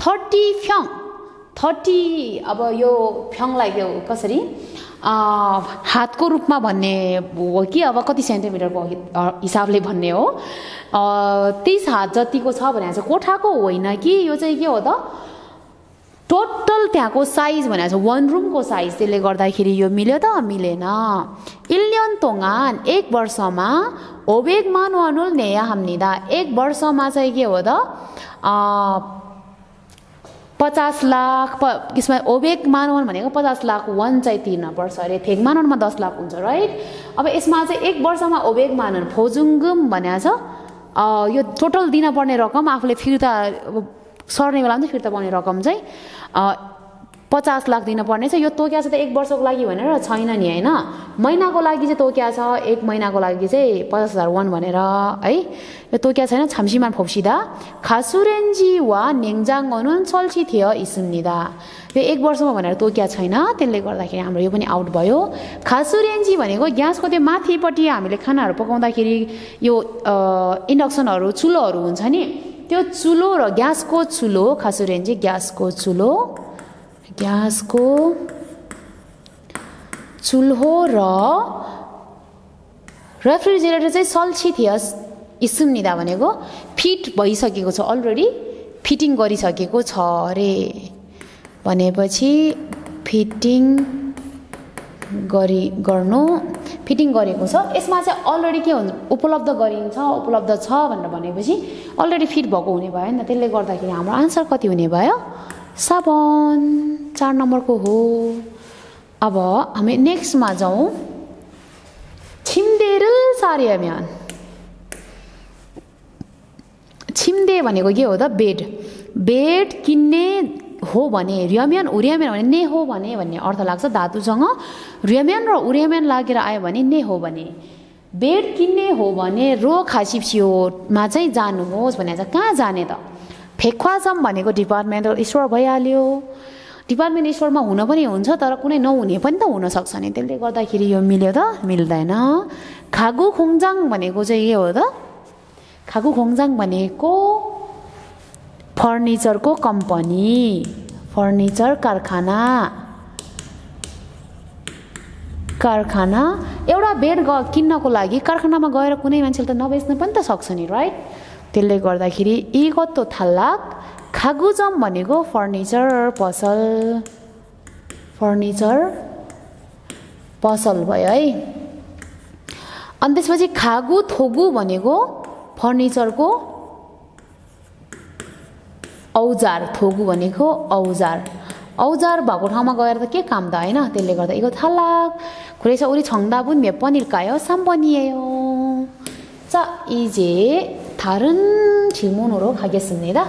थर्टी फ्याङ। थर्टी अब यो फ्याङलाई यो कसरी? हातको रूपमा भन्ने हो कि? अब कति सेन्टिमिटरको हिसाबले भन्ने हो। तिस हात जतिको छ भने चाहिँ कोठाको होइन कि? यो चाहिँ के हो त? टोटल त्यहाँको साइज भनेको छ वान रुमको साइज त्यसले गर्दाखेरि यो मिल्यो त? मिलेन। इलियन तोङान एक वर्षमा ओबेग मानुअनुल नेया हाम्निदा एक वर्षमा चाहिँ के हो त? पचास लाख प यसमा ओबेग मानवन भनेको पचास लाख वान चाहिँ तिर्नुपर्छ अरे थेग मानवनमा दस लाख हुन्छ राइट अब यसमा चाहिँ एक वर्षमा ओबेग मानवन फोजुङ्गुम भनेको छ। यो टोटल दिनपर्ने रकम आफूले फिर्ता सर्ने बेलामा चाहिँ फिर्ता पाउने रकम चाहिँ पचास लाख दिनुपर्ने छ। यो तोकिया छ त एक वर्षको लागि भनेर छैन नि होइन? महिनाको लागि चाहिँ तोकिया छ एक महिनाको लागि चाहिँ पचास हजार वान भनेर है? यो तोकिया छैन छाम्सीमा फोप्सिदा। खासुरेन्जी वा नेङजाङ अनुन चल्ची थियो इसुन्निदा यो एक वर्षमा भनेर तोकिया छैन। त्यसले गर्दाखेरि हाम्रो यो पनि आउट भयो। खासुरेन्जी भनेको ग्यासको त्यो माथिपट्टि हामीले खानाहरू पकाउँदाखेरि यो इन्डक्सनहरू चुलोहरू हुन्छ नि? त्यो चुलो र ग्यासको चुलो खास रेन्जी ग्यासको चुलो ग्यासको चुल्हो र रेफ्रिजरेटर चाहिँ सल्छी थियो इस्सुम्निदा भनेको। फिट भइसकेको छ अलरेडी फिटिङ गरिसकेको छ अरे। भनेपछि फिटिङ गरी गर्नु फिटिङ गरेको छ। यसमा चाहिँ अलरेडी के हुन्छ उपलब्ध गरिन्छ उपलब्ध छ भनेर भनेपछि अलरेडी फिट भएको हुने भयो नि त। त्यसले गर्दाखेरि हाम्रो आन्सर कति हुने भयो? साबन चार नम्बरको हो। अब हामी नेक्स्टमा जाउँ। छिम्देर सारियाम्यान छिम्दे भनेको के हो त? बेड। बेड किन्ने हो भने रियम्यान उरियाम्यान भने ने हो भने भन्ने अर्थ लाग्छ धातुसँग। रियम्यान र उरियाम्यान लागेर आयो भने ने हो भने। बेड किन्ने हो भने रो खासिप्सियोमा चाहिँ जानुहोस् भने चाहिँ कहाँ जाने त? फेक्वाजम भनेको डिपार्टमेन्टल स्टोर भइहाल्यो। डिपार्टमेन्ट स्टोरमा हुन पनि हुन्छ तर कुनै नहुने पनि त हुनसक्छ नि। त्यसले गर्दाखेरि यो मिल्यो त? मिल्दैन। खागु खोङजाङ भनेको चाहिँ के हो त? खागु खोङजाङ भनेको फर्निचरको कम्पनी फर्निचर कारखाना। कारखाना। एउटा बेड किन्नको लागि कारखानामा गएर कुनै मान्छेले त नबेच्न पनि त सक्छ नि राइट त्यसले गर्दाखेरि इगत्तो थालाक खागुजम भनेको फर्निचर पसल फर्निचर पसल भयो है। अनि त्यसपछि खागु थोगु भनेको फर्निचरको औजार थोगु भनेको औजार। औजार भएको ठाउँमा गएर त के काम त होइन? त्यसले गर्दा इगो थाला खुरेसा उरी छङ्दा पनि मे पनिर कायो साम्पनियो चा इजे 다른 질문으로 가겠습니다.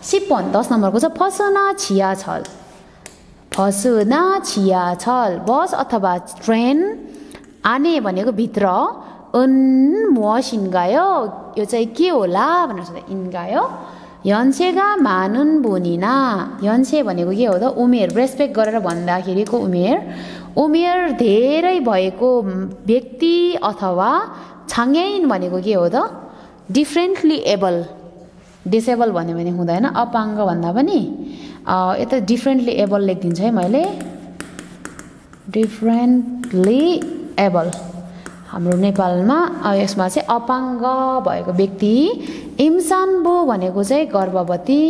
10번, 너스 넘버 9서 버스나 지하철 버스나 지하철 버스 어थवा 트레인 안에 भनेको भित्र 은 무엇인가요? यो चाहिँ के होला भनेर सोध्दा 인가요? 연세가 많은 분이나 연세 भनेको के हो त उमेर रेस्पेक्ट गरेर भन्दाखेरिको उमेर उमेर धेरै भएको व्यक्ति अथवा छाङ्याइन भनेको के हो त डिफ्रेन्टली एबल डिसेबल भन्यो भने हुँदैन अपाङ्ग भन्दा पनि यता डिफ्रेन्टली एबल लेखिदिन्छु है मैले। डिफ्रेन्टली एबल हाम्रो नेपालमा यसमा चाहिँ अपाङ्ग भएको व्यक्ति इम्सानबु भनेको चाहिँ गर्भवती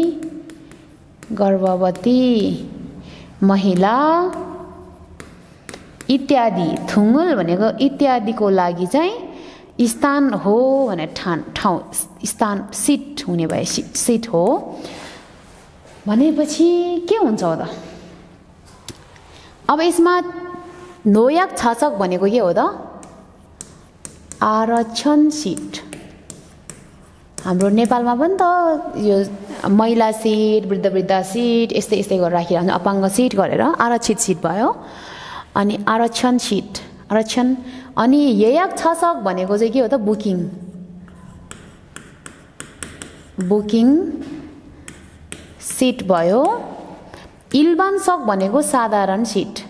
गर्भवती महिला इत्यादि थुङ्गुल भनेको इत्यादिको लागि चाहिँ स्थान हो भने ठान ठाउँ स्थान सिट हुने भए सिट सिट हो। भनेपछि के हुन्छ त? अब यसमा नोयाक छाचक भनेको के हो त? आरक्षण सिट। हाम्रो नेपालमा पनि त यो महिला सिट वृद्ध वृद्ध सिट यस्तै यस्तै गरेर राखिरहन्छ। अपाङ्ग सिट गरेर आरक्षित सिट भयो। अनि आरक्षण सिट आरक्षण अनि ययाक छासक भनेको चाहिँ के हो त? बुकिङ। बुकिङ सिट भयो। इल्बान सक भनेको साधारण सिट।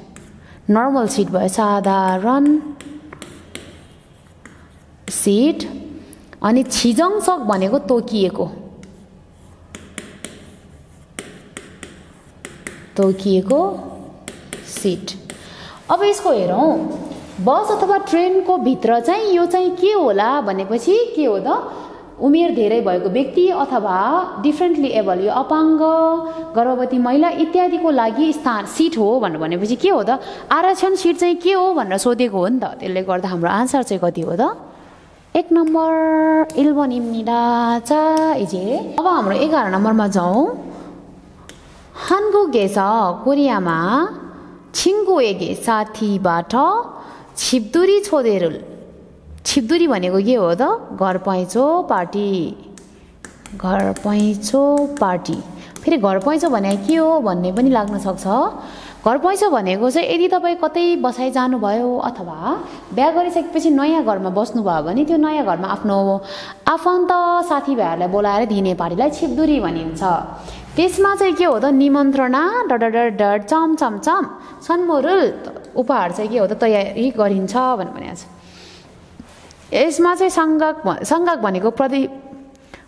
नर्मल सिट भयो। साधारण सिट। अनि छिजङ सक भनेको तोकिएको। तोकिएको सिट। अब यसको हेरौँ। बस अथवा ट्रेनको भित्र चाहिँ यो चाहिँ के होला भनेपछि के हो त? उमेर धेरै भएको व्यक्ति अथवा डिफ्रेन्टली एबल यो अपाङ्ग गर्भवती महिला इत्यादिको लागि स्थान सिट हो भनेर भनेपछि के हो त? आरक्षण सिट चाहिँ के हो भनेर सोधेको हो नि त। त्यसले गर्दा हाम्रो आन्सर चाहिँ कति हो त? एक नम्बर इल्बन इम्निडा अब हाम्रो एघार नम्बरमा जाउँ। हान्गु गेस कोरियामा छिङ्गुएगे साथीबाट छिपदुरी छोडेर छिपदुरी भनेको के हो त? घर पैँचो पार्टी घर पैँचो पार्टी फेरि घर पैँचो भने के हो भन्ने पनि लाग्न सक्छ। घर पैँचो भनेको चाहिँ यदि तपाईँ कतै बसाइ जानुभयो अथवा बिहा गरिसकेपछि नयाँ घरमा बस्नुभयो भने त्यो नयाँ घरमा आफ्नो आफन्त साथीभाइहरूलाई बोलाएर दिने पार्टीलाई छिपदुरी भनिन्छ। त्यसमा चाहिँ के हो त? निमन्त्रणा डड डड चम चम चम सन्मोरुल उपहार चाहिँ के हो त तयारी गरिन्छ भनेर भनेको छ। यसमा चाहिँ सङ्गाक सङ्गाक भनेको प्रति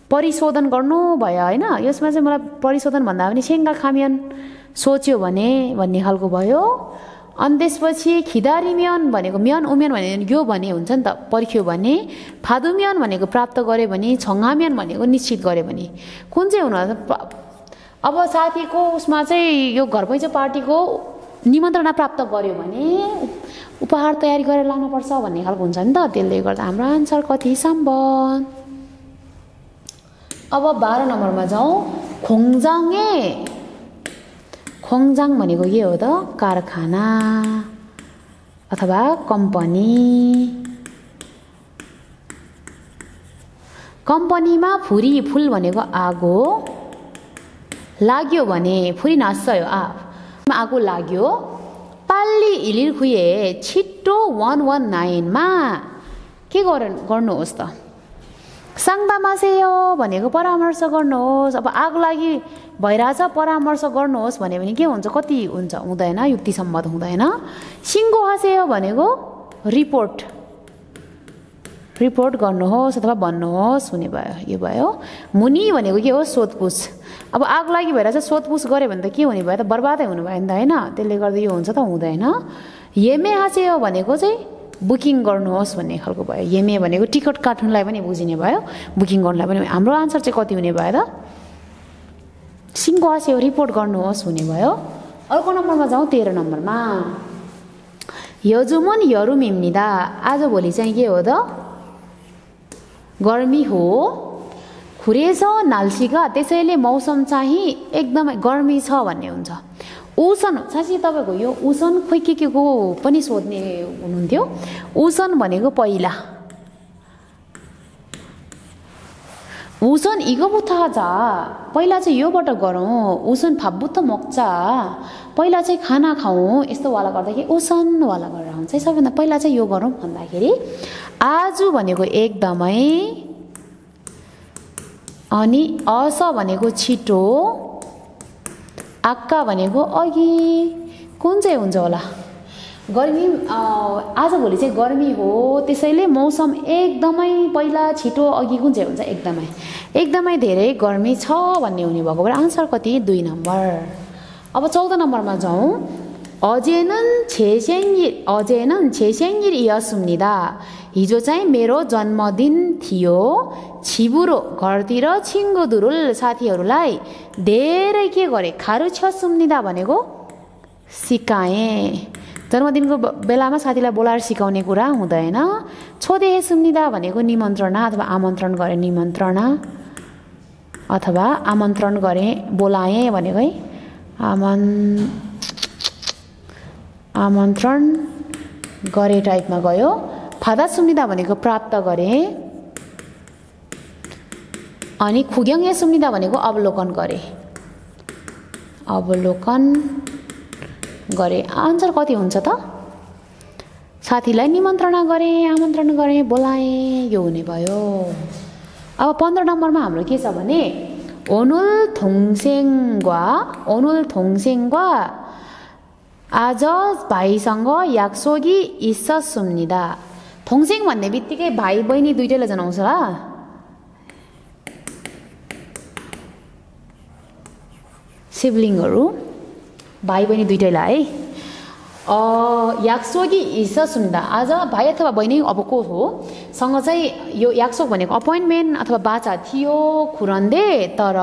परिशोधन गर्नु भयो होइन। यसमा चाहिँ मलाई परिशोधन भन्दा पनि सेङ्गा खामियन सोच्यो भने भन्ने खालको भयो। अनि त्यसपछि खिदारी भनेको म्यान उम्यान भने यो भने हुन्छ नि त पर्ख्यो भने फादुम्यान भनेको प्राप्त गऱ्यो भने छङ्गाम्यान भनेको निश्चित गऱ्यो भने। कुन चाहिँ हुनु अब साथीको उसमा चाहिँ यो घर पैसा पार्टीको निमन्त्रणा प्राप्त गर्यो भने उपहार तयारी गरेर लानुपर्छ भन्ने खालको हुन्छ नि त। त्यसले गर्दा हाम्रो आन्सर कति सम्भव? अब बाह्र नम्बरमा जाउँ। खोङजाङे। खोङजाङ भनेको के हो त? कारखाना अथवा कम्पनी। कम्पनीमा फुरी फुल भनेको आगो लाग्यो भने फुरी नाच्छ आ आगो लाग्यो पाल्ली हिलिर छिट्टो वान वान नाइनमा के गर गर्नुहोस् त साङ्दामा सेयो भनेको परामर्श गर्नुहोस् अब आगो लागि भइरहेछ परामर्श गर्नुहोस् भन्यो भने के हुन्छ कति हुन्छ हुँदैन युक्तिसम्मत हुँदैन सिङ्गो हसेयो भनेको रिपोर्ट रिपोर्ट गर्नुहोस् अथवा भन्नुहोस् हुने भयो यो भयो मुनि भनेको के हो सोधपुछ अब आग लागि भएर चाहिँ सोधपुछ गऱ्यो भने त के हुने भयो त? बर्बादै हुनु भयो नि त होइन? त्यसले गर्दा यो हुन्छ त हुँदैन। हेमे हाँस्यो भनेको चाहिँ बुकिङ गर्नुहोस् भन्ने खालको भयो। हेमे भनेको टिकट काट्नुलाई पनि बुझिने भयो। बुकिङ गर्नुलाई पनि हाम्रो आन्सर चाहिँ कति हुने भयो त? सिङ्गो हाँस्यो रिपोर्ट गर्नुहोस् हुने भयो। अर्को नम्बरमा जाउँ तेह्र नम्बरमा। यजुमुन यरु मिम्निदा आजभोलि चाहिँ के हो त? गर्मी हो। खुरेछ नाल्सिक त्यसैले मौसम चाहिँ एकदमै गर्मी छ भन्ने हुन्छ। उसन साँच्ची तपाईँको यो उसन खोइ के के को पनि सोध्ने हुनुहुन्थ्यो। उसन भनेको पहिला। उसन इगो थाहा छ पहिला चाहिँ योबाट गरौँ। उसन फाब्बुत्त मक्चा। पहिला चाहिँ खाना खाऊँ यस्तो वाला गर्दाखेरि उसन वाला गरेर हुन्छ। सबैभन्दा पहिला चाहिँ यो गरौँ भन्दाखेरि। आज भनेको एकदमै अनि अस भनेको छिटो आक्का भनेको अघि। कुन चाहिँ हुन्छ होला? गर्मी आजभोलि चाहिँ गर्मी हो। त्यसैले मौसम एकदमै पहिला छिटो अघि कुन चाहिँ हुन्छ? एकदमै। एकदमै धेरै गर्मी छ भन्ने हुने भएको भएर आन्सर कति? दुई नम्बर। अब चौध नम्बरमा जाउँ। अजेनन छेसेङ्गिर अजेनन छेसेङ्गिर यसुम्निदा हिजो चाहिँ मेरो जन्मदिन थियो। छिबुरो घरतिर छिङ्गो साथीहरूलाई धेरै के गरेँ खारु छ सुम्निदा भनेको? सिकाएँ। जन्मदिनको बेलामा साथीलाई बोलाएर सिकाउने कुरा हुँदैन। छोदे सुन्निदा भनेको निमन्त्रणा अथवा आमन्त्रण गरे निमन्त्रणा अथवा आमन्त्रण गरेँ बोलाएँ भनेको है आमन् आमन्त्रण गरे टाइपमा गयो। फादा सुम्निदा भनेको प्राप्त गरेँ अनि खुग्याङ्गे सुम्निदा भनेको अवलोकन गरेँ अवलोकन गरेँ आन्सर कति हुन्छ त साथीलाई निमन्त्रणा गरेँ आमन्त्रण गरेँ बोलाएँ यो हुने भयो अब पन्ध्र नम्बरमा हाम्रो के छ भने 오늘 동생과 오늘 동생과 आज भाइसँग 약속이 थोङसिङ भन्ने बित्तिकै भाइ बहिनी दुइटैलाई जनाउँछ ल सिब्लिङहरू भाइ बहिनी दुइटैलाई। है याक्सोगी हिस्सा सुन्दा आज भाइ अथवा बहिनी अब को हो? सँग चाहिँ यो याक्सो भनेको अपोइन्टमेन्ट अथवा बाचा थियो खुरन्दे तर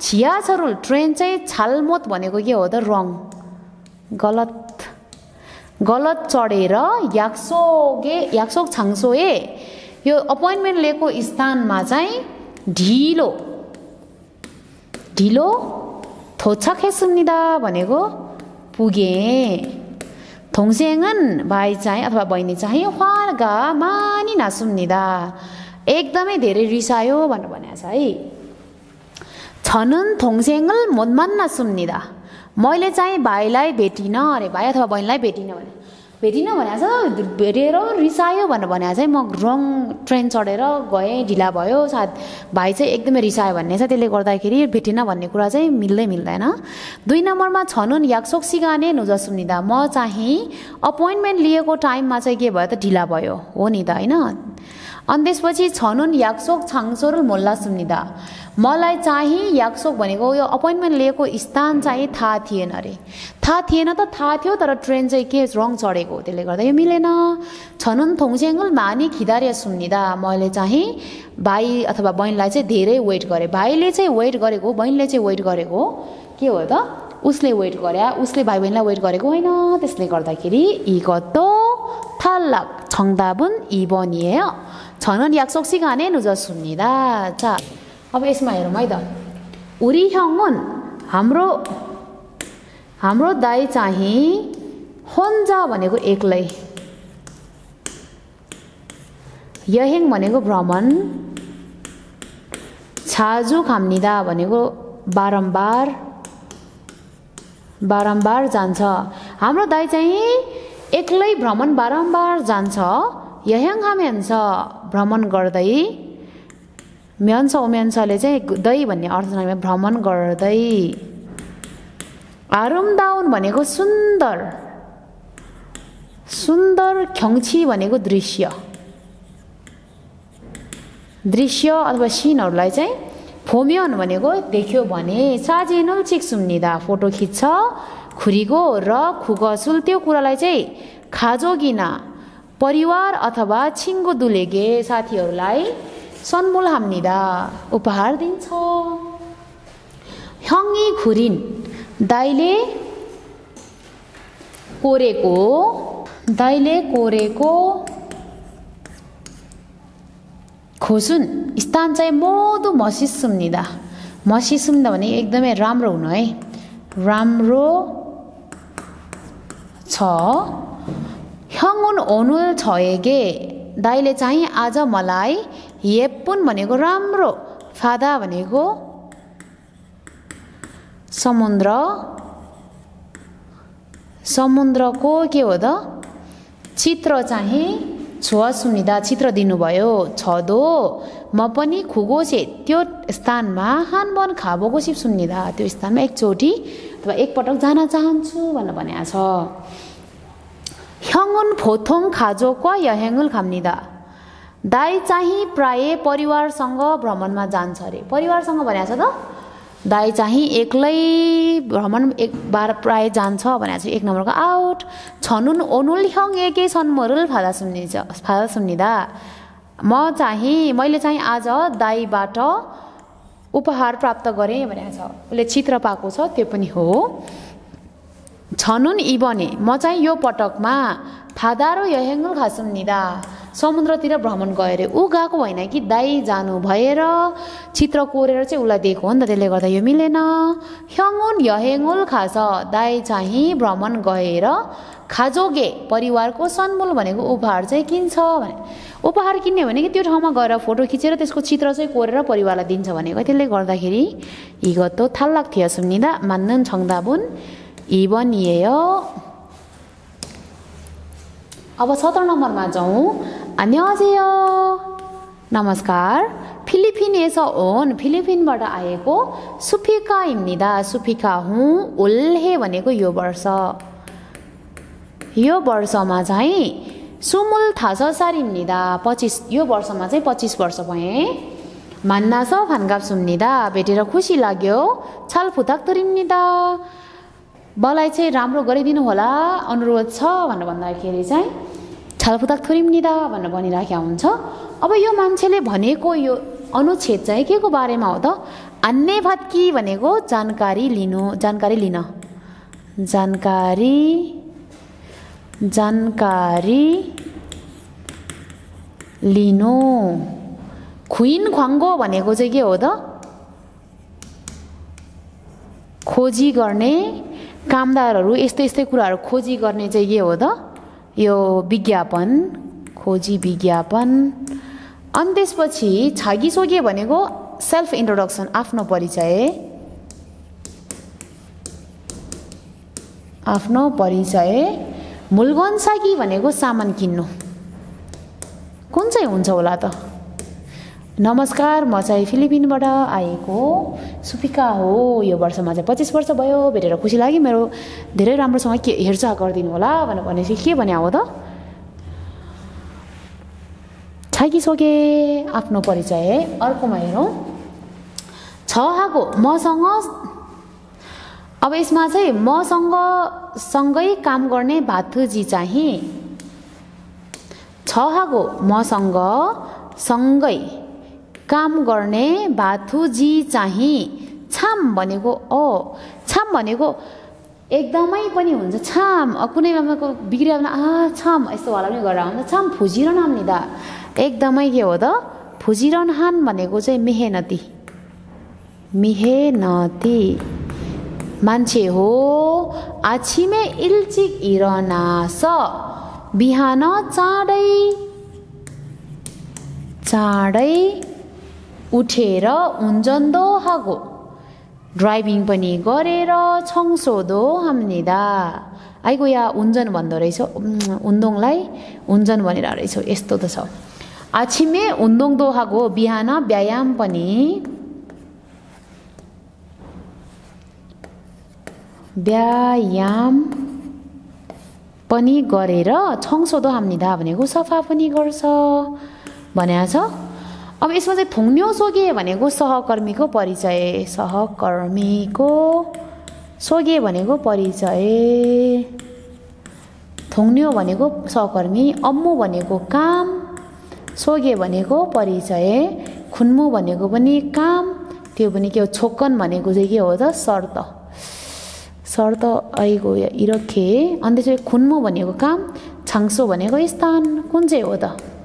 छिया छरुल ट्रेन चाहिँ छालमोत भनेको के हो त? रङ। गलत। गलत चढेर याक्सोगे याक्सोक छाङ्सोए यो अपोइन्टमेन्ट लिएको स्थानमा चाहिँ ढिलो ढिलो थोछाखेसुनिदा भनेको पुगेँ। थोङसेङन भाइ चाहिँ अथवा बहिनी चाहिँ ह्वार्गा मानि नासुम्निदा एकदमै धेरै रिसायो भनेर भनेको छ है। छनन् थोङसेङल मोदमान नासुम्निदा मैले चाहिँ भाइलाई भेटिनँ अरे भाइ अथवा बहिनीलाई भेटिनँ भने। भेटिनँ भनेको छ भेटेर रिसायो भनेर भनेको चाहिँ म रङ ट्रेन चढेर गएँ ढिला भयो। सायद भाइ चाहिँ एकदमै रिसायो भन्ने छ। त्यसले गर्दाखेरि भेटिनँ भन्ने कुरा चाहिँ मिल्दै मिल्दैन। दुई नम्बरमा छनुन याक्सोक सिगाने नुजसुनिदा म चाहिँ अपोइन्टमेन्ट लिएको टाइममा चाहिँ के भयो त ढिला भयो। हो नि त होइन? अनि त्यसपछि छनुन याक्सोक छाङसोर मोल्ला सुन्निदा मलाई चाहिँ याक्सोक भनेको यो अपोइन्टमेन्ट लिएको स्थान चाहिँ थाहा थिएन अरे थाहा थिएन त थाहा थियो तर ट्रेन चाहिँ के रङ चढेको त्यसले गर्दा यो मिलेन छनुन थोङसेङ्गुल मानी खिदारिया सुन्निदा मैले चाहिँ भाइ अथवा बहिनीलाई चाहिँ धेरै वेट गरेँ भाइले चाहिँ वेट गरेको बहिनीले चाहिँ वेट गरेको के हो त उसले वेट गरे उसले भाइ बहिनीलाई वेट गरेको होइन त्यसले गर्दाखेरि इगतो 탈락 정답은 2번이에요. 저는 약속 시간에 늦었습니다. 자, अब यसमा हेरौँ है त। उरी 형은 हाम्रो हाम्रो दाई चाहिँ होन्जा भनेको एक्लै। यहेङ भनेको भ्रमण छाजु खाम्निदा भनेको बारम्बार। बारम्बार जान्छ। हाम्रो दाई चाहिँ एक्लै भ्रमण बारम्बार जान्छ। यहेङ हामेन्छ भ्रमण गर्दै म्यान्छ ओम्यान्छले चाहिँ दै भन्ने अर्थ भ्रमण गर्दै आरुमदाउन भनेको सुन्दर सुन्दर ख्यङ्छी भनेको दृश्य। दृश्य अथवा सिनहरूलाई चाहिँ फोमियन भनेको देख्यो भने साजिनल चिक सुम्निदा फोटो खिच्छ खुरीको र खुगसुल त्यो कुरालाई चाहिँ खाजोगिन परिवार अथवा छिङ्गो दुलेगे साथीहरूलाई सन्मुलहाम्निदा उपहार दिन्छ ह्यङ्गी खुरिन दाइले कोरेको दाइले कोरेको खोसुन स्थान चाहिँ मोदो मसिसुम्निदा मसिसुम्दा भने एकदमै राम्रो हुनु है राम्रो छ 형은 오늘 저에게 दाइले चाहिँ आज मलाई येपुन भनेको राम्रो फादा भनेको समुद्र समुद्रको के हो त चित्र चाहिँ छु सुनिदा चित्र दिनुभयो छदो म पनि खुगो छे त्यो स्थानमा हान बन खाबोको सिप सुनिदा त्यो स्थानमा एकचोटि अथवा एकपटक जान चाहन्छु भनेर भनेको छ ह्याङ्गुन फोथोङ खाजो क या खाम्निदा दाई चाहिँ प्राय परिवारसँग भ्रमणमा जान्छ अरे। परिवारसँग भनेको छ त? दाई चाहिँ एक्लै भ्रमण एक बार प्राय जान्छ भनेको छ। एक नम्बरको आउट। छनुन ओनुल ह्यङ एके सन्मरुल फादा सुन्निन्छ फादा सुन्निदा। म चाहिँ मैले चाहिँ आज दाईबाट उपहार प्राप्त गरेँ भनेको छ। उसले चित्र पाएको छ त्यो पनि हो। छनुन इबने म चाहिँ यो पटकमा। फादारो यहेङ्गल खासुम्निदा समुद्रतिर भ्रमण गयो अरे ऊ गएको होइन कि दाई जानु भएर चित्र कोरेर चाहिँ उसलाई दिएको हो नि त त्यसले गर्दा यो मिलेन। ह्याङ्गुन यहेङुल खास दाई चाहिँ भ्रमण गएर खाजोगे परिवारको सन्मुल भनेको उपहार चाहिँ किन्छ भने। उपहार किन्यो भने कि त्यो ठाउँमा गएर फोटो खिचेर त्यसको चित्र चाहिँ कोरेर परिवारलाई दिन्छ भनेको त्यसले गर्दाखेरि हिगतो थाल्लाक थियो सुम्निँदा? मान्नन छङ्दाबुन इभन ए अब सत्र नम्बरमा जाउँ। 안녕하세요. 나마스카. 필리핀에서 ओन 필리핀बाट आएको 수피카입니다. 수피카 हुँ 올해 भनेको यो वर्ष यो वर्षमा चाहिँ सुमुल था섯 पच्चिस यो वर्षमा चाहिँ पच्चिस वर्ष भएँ 만나서 반갑습니다. भेटेर खुसी लाग्यो. 잘 부탁드립니다. बलाई चाहिँ राम्रो गरिदिनु होला अनुरोध छ भनेर भन्दाखेरि चाहिँ छलफुताक थोरिम्निदा भनेर भनिराखेका हुन्छ। अब यो मान्छेले भनेको यो अनुच्छेद चाहिँ के को बारेमा हो त? अन्य भत्की भनेको जानकारी लिनु जानकारी लिन। जानकारी जानकारी लिनु। खुइन ख्वाङ्गो भनेको चाहिँ के हो त? खोजी गर्ने कामदारहरू यस्तै यस्तै कुराहरू खोजी गर्ने चाहिँ के हो त? यो विज्ञापन खोजी विज्ञापन। अनि त्यसपछि छागिसोगे भनेको सेल्फ इन्ट्रोडक्सन आफ्नो परिचय। आफ्नो परिचय। मुलगन्साकी भनेको सामान किन्नु। कुन चाहिँ हुन्छ होला त? नमस्कार म चाहिँ फिलिपिनबाट आएको सुपिका हो। यो वर्षमा चाहिँ पच्चिस वर्ष भयो भेटेर खुसी लाग्यो। मेरो धेरै राम्रोसँग के हेरचाह गरिदिनु होला भनेर भनेपछि के भने हो त? छाकिसके आफ्नो परिचय अर्कोमा हेरौँ। छ हाको मसँग अब यसमा चाहिँ मसँग सँगै काम गर्ने भातुजी चाहिँ। छ हाको मसँग सँगै। काम गर्ने भाथुजी चाहिँ छाम भनेको ओ। छाम भनेको एकदमै पनि हुन्छ। छाम कुनै बेलाको बिग्रियो भने आ छाम यस्तोवाला पनि गरेर हुन्छ छाम फुजिरहन नि दा। एकदमै के हो त? फुजिरहन भनेको चाहिँ मेहनती। मेहनती। मान्छे हो आछिमे इल्चिक इरनास बिहान चाँडै चाँडै उठेर 운전도 하고 ड्राइभिङ पनि गरेर 청소도 합니다. आइगो या उन्जन भन्दो रहेछ उन्दोङलाई उन्जन भनेर रहेछ यस्तो त छ आछिमे उन्दोङदो हागो बिहान व्यायाम पनि व्यायाम पनि गरेर छङ्सोदो हाम्निदा भनेको सफा पनि गर्छ भनेको छ अब यसमा चाहिँ थुङ्न्यो सोगे भनेको सहकर्मीको परिचय सहकर्मीको सोगे भनेको परिचय थुङ्न्यो भनेको सहकर्मी अम्मु भनेको काम सोगे भनेको परिचय खुन्मु भनेको पनि काम त्यो पनि के हो छोक्कन भनेको चाहिँ के हो त शर्त शर्त आइगो इरखे अन्त चाहिँ खुन्मु भनेको काम छाङ्सो भनेको स्थान कुन चाहिँ हो त?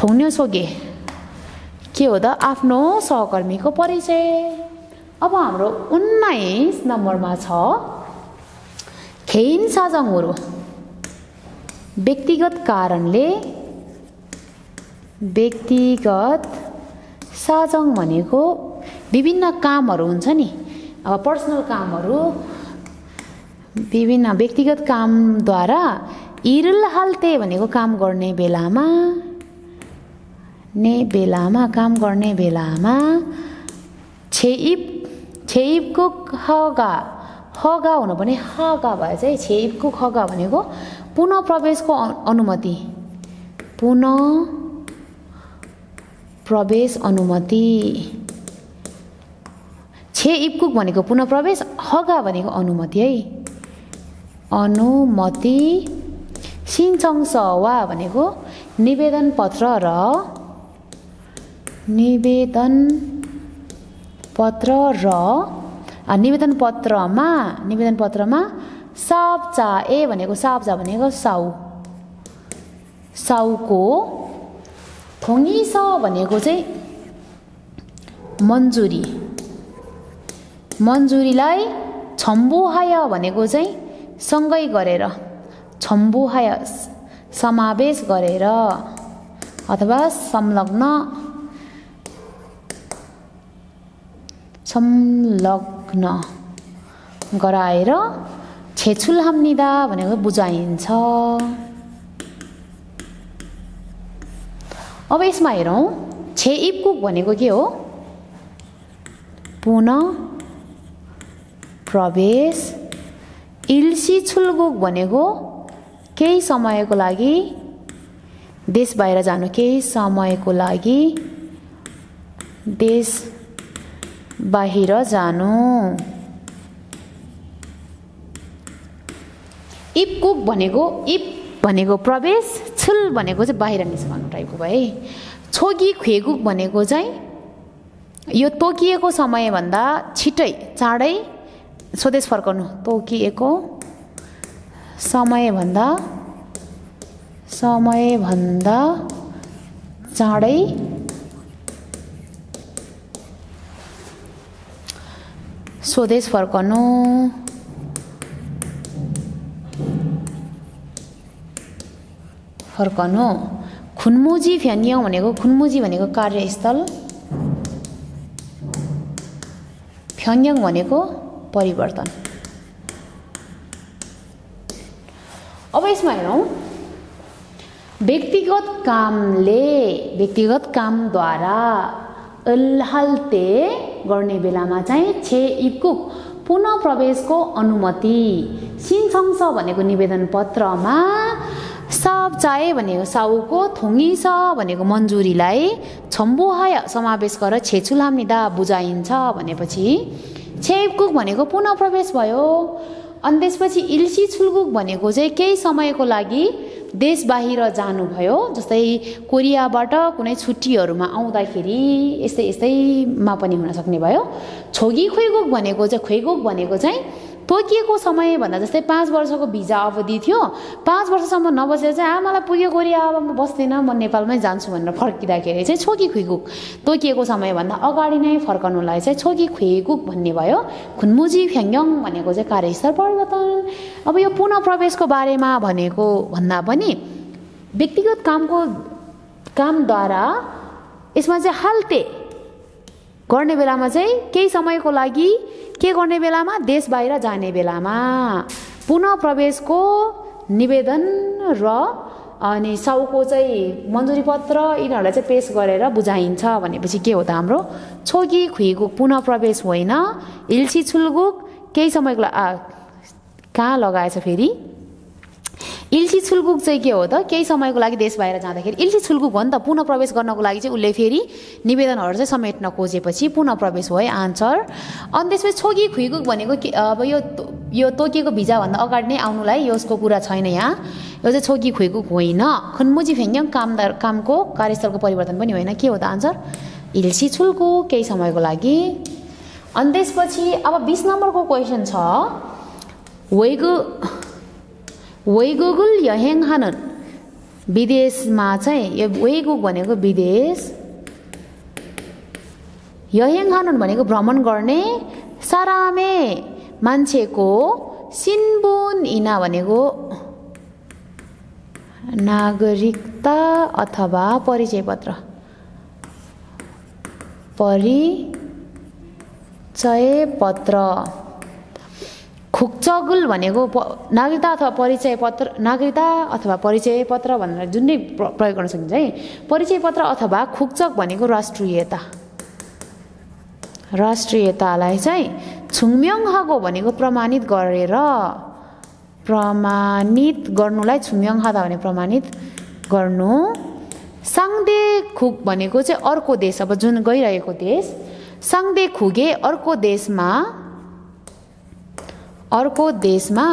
थोङ्न्यो सोगे के हो त आफ्नो सहकर्मीको परिचय अब हाम्रो उन्नाइस नम्बरमा छ खेइन साजङहरू व्यक्तिगत कारणले व्यक्तिगत साजङ भनेको विभिन्न कामहरू हुन्छ नि अब पर्सनल कामहरू विभिन्न व्यक्तिगत कामद्वारा इरुल हाल्ते भनेको काम गर्ने बेलामा ने बेलामा काम गर्ने बेलामा छेइप छेइपको हगा हगा हुनुपर्ने हगा भए चाहिँ छेइपको हगा भनेको पुनः प्रवेशको अनुमति। पुनः प्रवेश अनुमति। छे इपकुक भनेको पुनः प्रवेश हगा भनेको अनुमति है। अनुमति। सिन्छङ सवा भनेको निवेदन पत्र र निवेदन पत्र र निवेदन पत्रमा निवेदन पत्रमा साप्चा ए भनेको साप्चा भनेको साउ। साउको थोङ्गिस भनेको चाहिँ मन्जुरी। मन्जुरीलाई छम्बुहाय भनेको चाहिँ सँगै गरेर छम्बुहाय समावेश गरेर अथवा संलग्न संलग्न गराएर छेछुल हाम्निदा भनेको बुझाइन्छ। अब यसमा हेरौँ। छे इपकुक भनेको के हो? पुनः प्रवेश। इल्सी छुल्गुक भनेको केही समयको लागि देश बाहिर जानु केही समयको लागि देश बाहिर जानु। इप कुक भनेको इप भनेको प्रवेश छुल भनेको चाहिँ बाहिर निस्कनु टाइपको भयो है। छोगी खुएगुक भनेको चाहिँ यो तोकिएको समयभन्दा छिटै चाँडै स्वदेश फर्काउनु। तोकिएको समयभन्दा समयभन्दा चाँडै स्वदेश फर्कनु फर्कनु खुन्मुजी फ्यान्यौँ भनेको खुन्मुजी भनेको कार्यस्थल फ्याङ्यङ भनेको परिवर्तन अब यसमा हेरौँ व्यक्तिगत कामले व्यक्तिगत कामद्वारा अल्हाल्ते गर्ने बेलामा चाहिँ छे इकुक पुनः प्रवेशको अनुमति सिनसंस भनेको निवेदन पत्रमा सब चाहे भनेको साउको थोङ्गिस भनेको मन्जुरीलाई छम्बुहाय समावेश गरेर छेचुलाम्निदा बुझाइन्छ भनेपछि छेकुक भनेको पुनः प्रवेश भयो। अनि त्यसपछि इल्सी छुल्कुक भनेको चाहिँ केही समयको लागि देश बाहिर जानुभयो जस्तै कोरियाबाट कुनै छुट्टीहरूमा आउँदाखेरि यस्तै यस्तैमा पनि हुनसक्ने भयो। छोगी खुइगुक भनेको चाहिँ खुइगुक भनेको चाहिँ तोकिएको समयभन्दा जस्तै पाँच वर्षको भिजा अवधि थियो पाँच वर्षसम्म नबसेर चाहिँ आमालाई पुग्यो कोरिया अब म बस्दिनँ म नेपालमै जान्छु भनेर फर्किँदाखेरि चाहिँ छोकी खुइगुक तोकिएको समयभन्दा अगाडि नै फर्काउनुलाई चाहिँ छोकी खुइगुक भन्ने भयो। खुनमुजी फ्याङ्यङ भनेको चाहिँ कार्यस्थल परिवर्तन अब यो पुनः प्रवेशको बारेमा भनेको भन्दा पनि व्यक्तिगत कामको कामद्वारा यसमा चाहिँ हाल्ते गर्ने बेलामा चाहिँ केही समयको लागि के गर्ने बेलामा? देश बाहिर जाने बेलामा। पुनः प्रवेशको निवेदन र अनि साउको चाहिँ मन्जुरी पत्र यिनीहरूलाई चाहिँ पेस गरेर बुझाइन्छ भनेपछि के हो त हाम्रो? छोगी खुइगु पुनः प्रवेश होइन। इल्सी छुल्गुक केही समयको कहाँ लगाएछ फेरि? इल्सी छुल्कुक चाहिँ के हो त? केही समयको लागि देश बाहिर जाँदाखेरि इल्सी छुल्कुक हो नि त पुनः प्रवेश गर्नको लागि चाहिँ उसले फेरि निवेदनहरू चाहिँ समेट्न खोजेपछि पुनः प्रवेश भयो। आन्सर। अनि त्यसपछि छोगी खुइकुक भनेको अब यो यो तोकिएको भिजाभन्दा अगाडि नै आउनुलाई यसको कुरा छैन यहाँ। यो चाहिँ छोगी खुइकुक होइन। खुनमुजी फेङ्ग्याङ कामदार कामको कार्यस्थलको परिवर्तन पनि होइन। के हो त आन्सर? इल्सी छुल्कु केही समयको लागि। अनि त्यसपछि अब बिस नम्बरको क्वेसन छ। वेगु वेगुगुल यहेङ हानन विदेशमा चाहिँ यो वेगुग भनेको विदेश यहेङ हानन भनेको भ्रमण गर्ने सारामे मान्छेको सिनबुन इना भनेको नागरिकता अथवा परिचय पत्र परिचय पत्र खुक्चगुल भनेको प नागरिकता अथवा परिचय पत्र नागरिकता अथवा परिचय पत्र भनेर जुन नै प्रयोग गर्न सकिन्छ है। परिचय पत्र अथवा खुक्चक भनेको राष्ट्रियता। राष्ट्रियतालाई चाहिँ छुङम्यङ भनेको प्रमाणित गरेर प्रमाणित गर्नुलाई छुम्यङ हादा भने प्रमाणित गर्नु। साङदे खुक भनेको चाहिँ अर्को देश अब जुन गइरहेको देश साङदे खुगे अर्को देशमा अर्को देशमा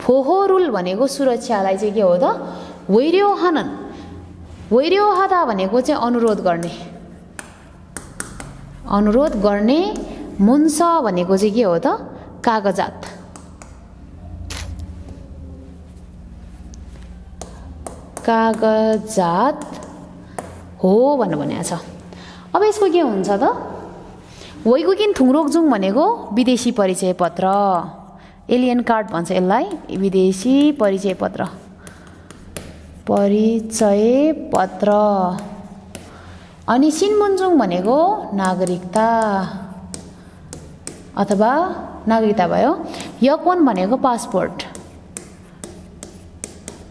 फोहोरुल भनेको सुरक्षालाई चाहिँ के हो त? वैर्यो हनन भनेको चाहिँ अनुरोध गर्ने। अनुरोध गर्ने मुन्स भनेको चाहिँ के हो त? कागजात। कागजात हो भनेर भनेको छ। अब यसको के हुन्छ त? वैगुकिन थुङरोकजुङ भनेको विदेशी परिचय पत्र एलियन कार्ड भन्छ यसलाई। विदेशी परिचय पत्र परिचय पत्र अनि सिनमुन्जुङ भनेको नागरिकता। अथवा नागरिकता भयो। यकोन भनेको पासपोर्ट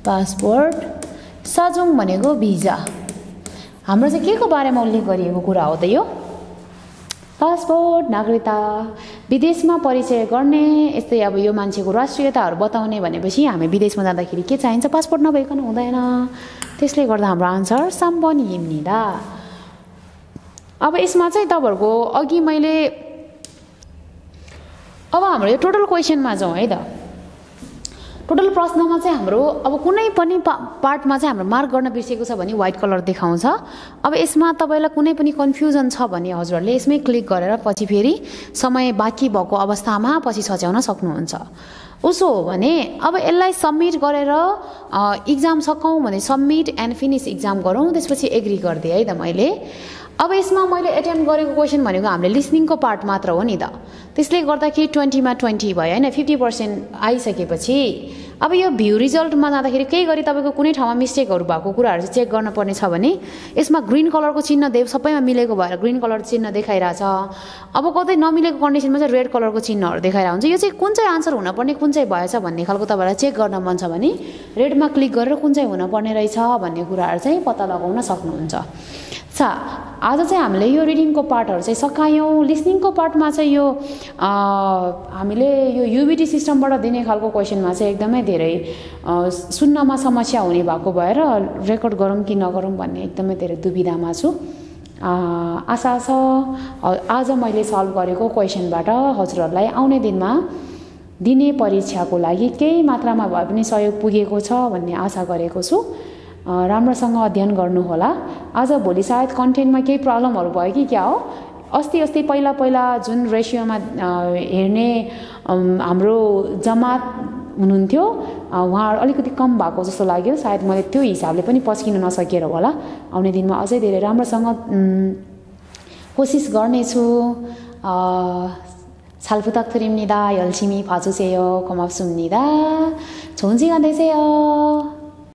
पासपोर्ट साजुङ भनेको भिजा हाम्रो चाहिँ के को बारेमा उल्लेख गरिएको कुरा हो त यो? पासपोर्ट नागरिकता विदेशमा परिचय गर्ने यस्तै अब यो मान्छेको राष्ट्रियताहरू बताउने भनेपछि हामी विदेशमा जाँदाखेरि के चाहिन्छ? पासपोर्ट नभइकन हुँदैन। त्यसले गर्दा हाम्रो आन्सर साम्बनी हिम्निदा अब यसमा चाहिँ तपाईँहरूको अघि मैले अब हाम्रो यो टोटल क्वेसनमा जाउँ है त। टोटल प्रश्नमा चाहिँ हाम्रो अब कुनै पनि पा पार्टमा चाहिँ हाम्रो मार्क गर्न बिर्सेको छ भने व्हाइट कलर देखाउँछ। अब यसमा तपाईँलाई कुनै पनि कन्फ्युजन छ भने हजुरहरूले यसमै क्लिक गरेर पछि फेरि समय बाँकी भएको अवस्थामा पछि सच्याउन सक्नुहुन्छ। उसो हो भने अब यसलाई सब्मिट गरेर इक्जाम सकाउँ भने सब्मिट एन्ड फिनिस इक्जाम गरौँ त्यसपछि एग्री गरिदिएँ है त मैले। अब यसमा मैले एटेम्प गरेको क्वेसन भनेको हामीले लिसनिङको पार्ट मात्र हो नि त। त्यसले गर्दाखेरि ट्वेन्टीमा ट्वेन्टी भयो होइन फिफ्टी पर्सेन्ट आइसकेपछि अब यो भ्यू रिजल्टमा जाँदाखेरि केही गरी तपाईँको कुनै ठाउँमा मिस्टेकहरू भएको कुराहरू चाहिँ चेक गर्नुपर्ने छ भने यसमा ग्रिन कलरको चिन्ह दे सबैमा मिलेको भएर ग्रिन कलर चिन्ह देखाइरहेछ। अब कतै नमिलेको कन्डिसनमा चाहिँ रेड कलरको चिन्हहरू देखाइरहेको हुन्छ। यो चाहिँ कुन चाहिँ आन्सर हुनपर्ने कुन चाहिँ भएछ भन्ने खालको तपाईँलाई चेक गर्न मन छ भने रेडमा क्लिक गरेर कुन चाहिँ हुनपर्ने रहेछ भन्ने कुराहरू चाहिँ पत्ता लगाउन सक्नुहुन्छ। छ आज चाहिँ हामीले यो रिडिङको पार्टहरू चाहिँ सकायौँ। लिसनिङको पार्टमा चाहिँ यो हामीले यो युबिटी सिस्टमबाट दिने खालको क्वेसनमा चाहिँ एकदमै धेरै सुन्नमा समस्या हुने भएको भएर रेकर्ड गरौँ कि नगरौँ भन्ने एकदमै धेरै दुविधामा छु। आशा छ आज मैले सल्भ गरेको क्वेसनबाट हजुरहरूलाई आउने दिनमा दिने परीक्षाको लागि केही मात्रामा भए पनि सहयोग पुगेको छ भन्ने आशा गरेको छु। राम्रोसँग अध्ययन गर्नुहोला आज भोलि सायद कन्टेन्टमा केही प्रब्लमहरू भयो कि क्या हो अस्ति अस्ति पहिला पहिला जुन रेसियोमा हेर्ने हाम्रो जमात हुनुहुन्थ्यो उहाँहरू अलिकति कम भएको जस्तो लाग्यो सायद मैले त्यो हिसाबले पनि पस्किन नसकेर होला आउने दिनमा अझै धेरै राम्रोसँग कोसिस गर्नेछु 잘 부탁드립니다. 열심히 봐주세요. 고맙습니다. 좋은 시간 되세요.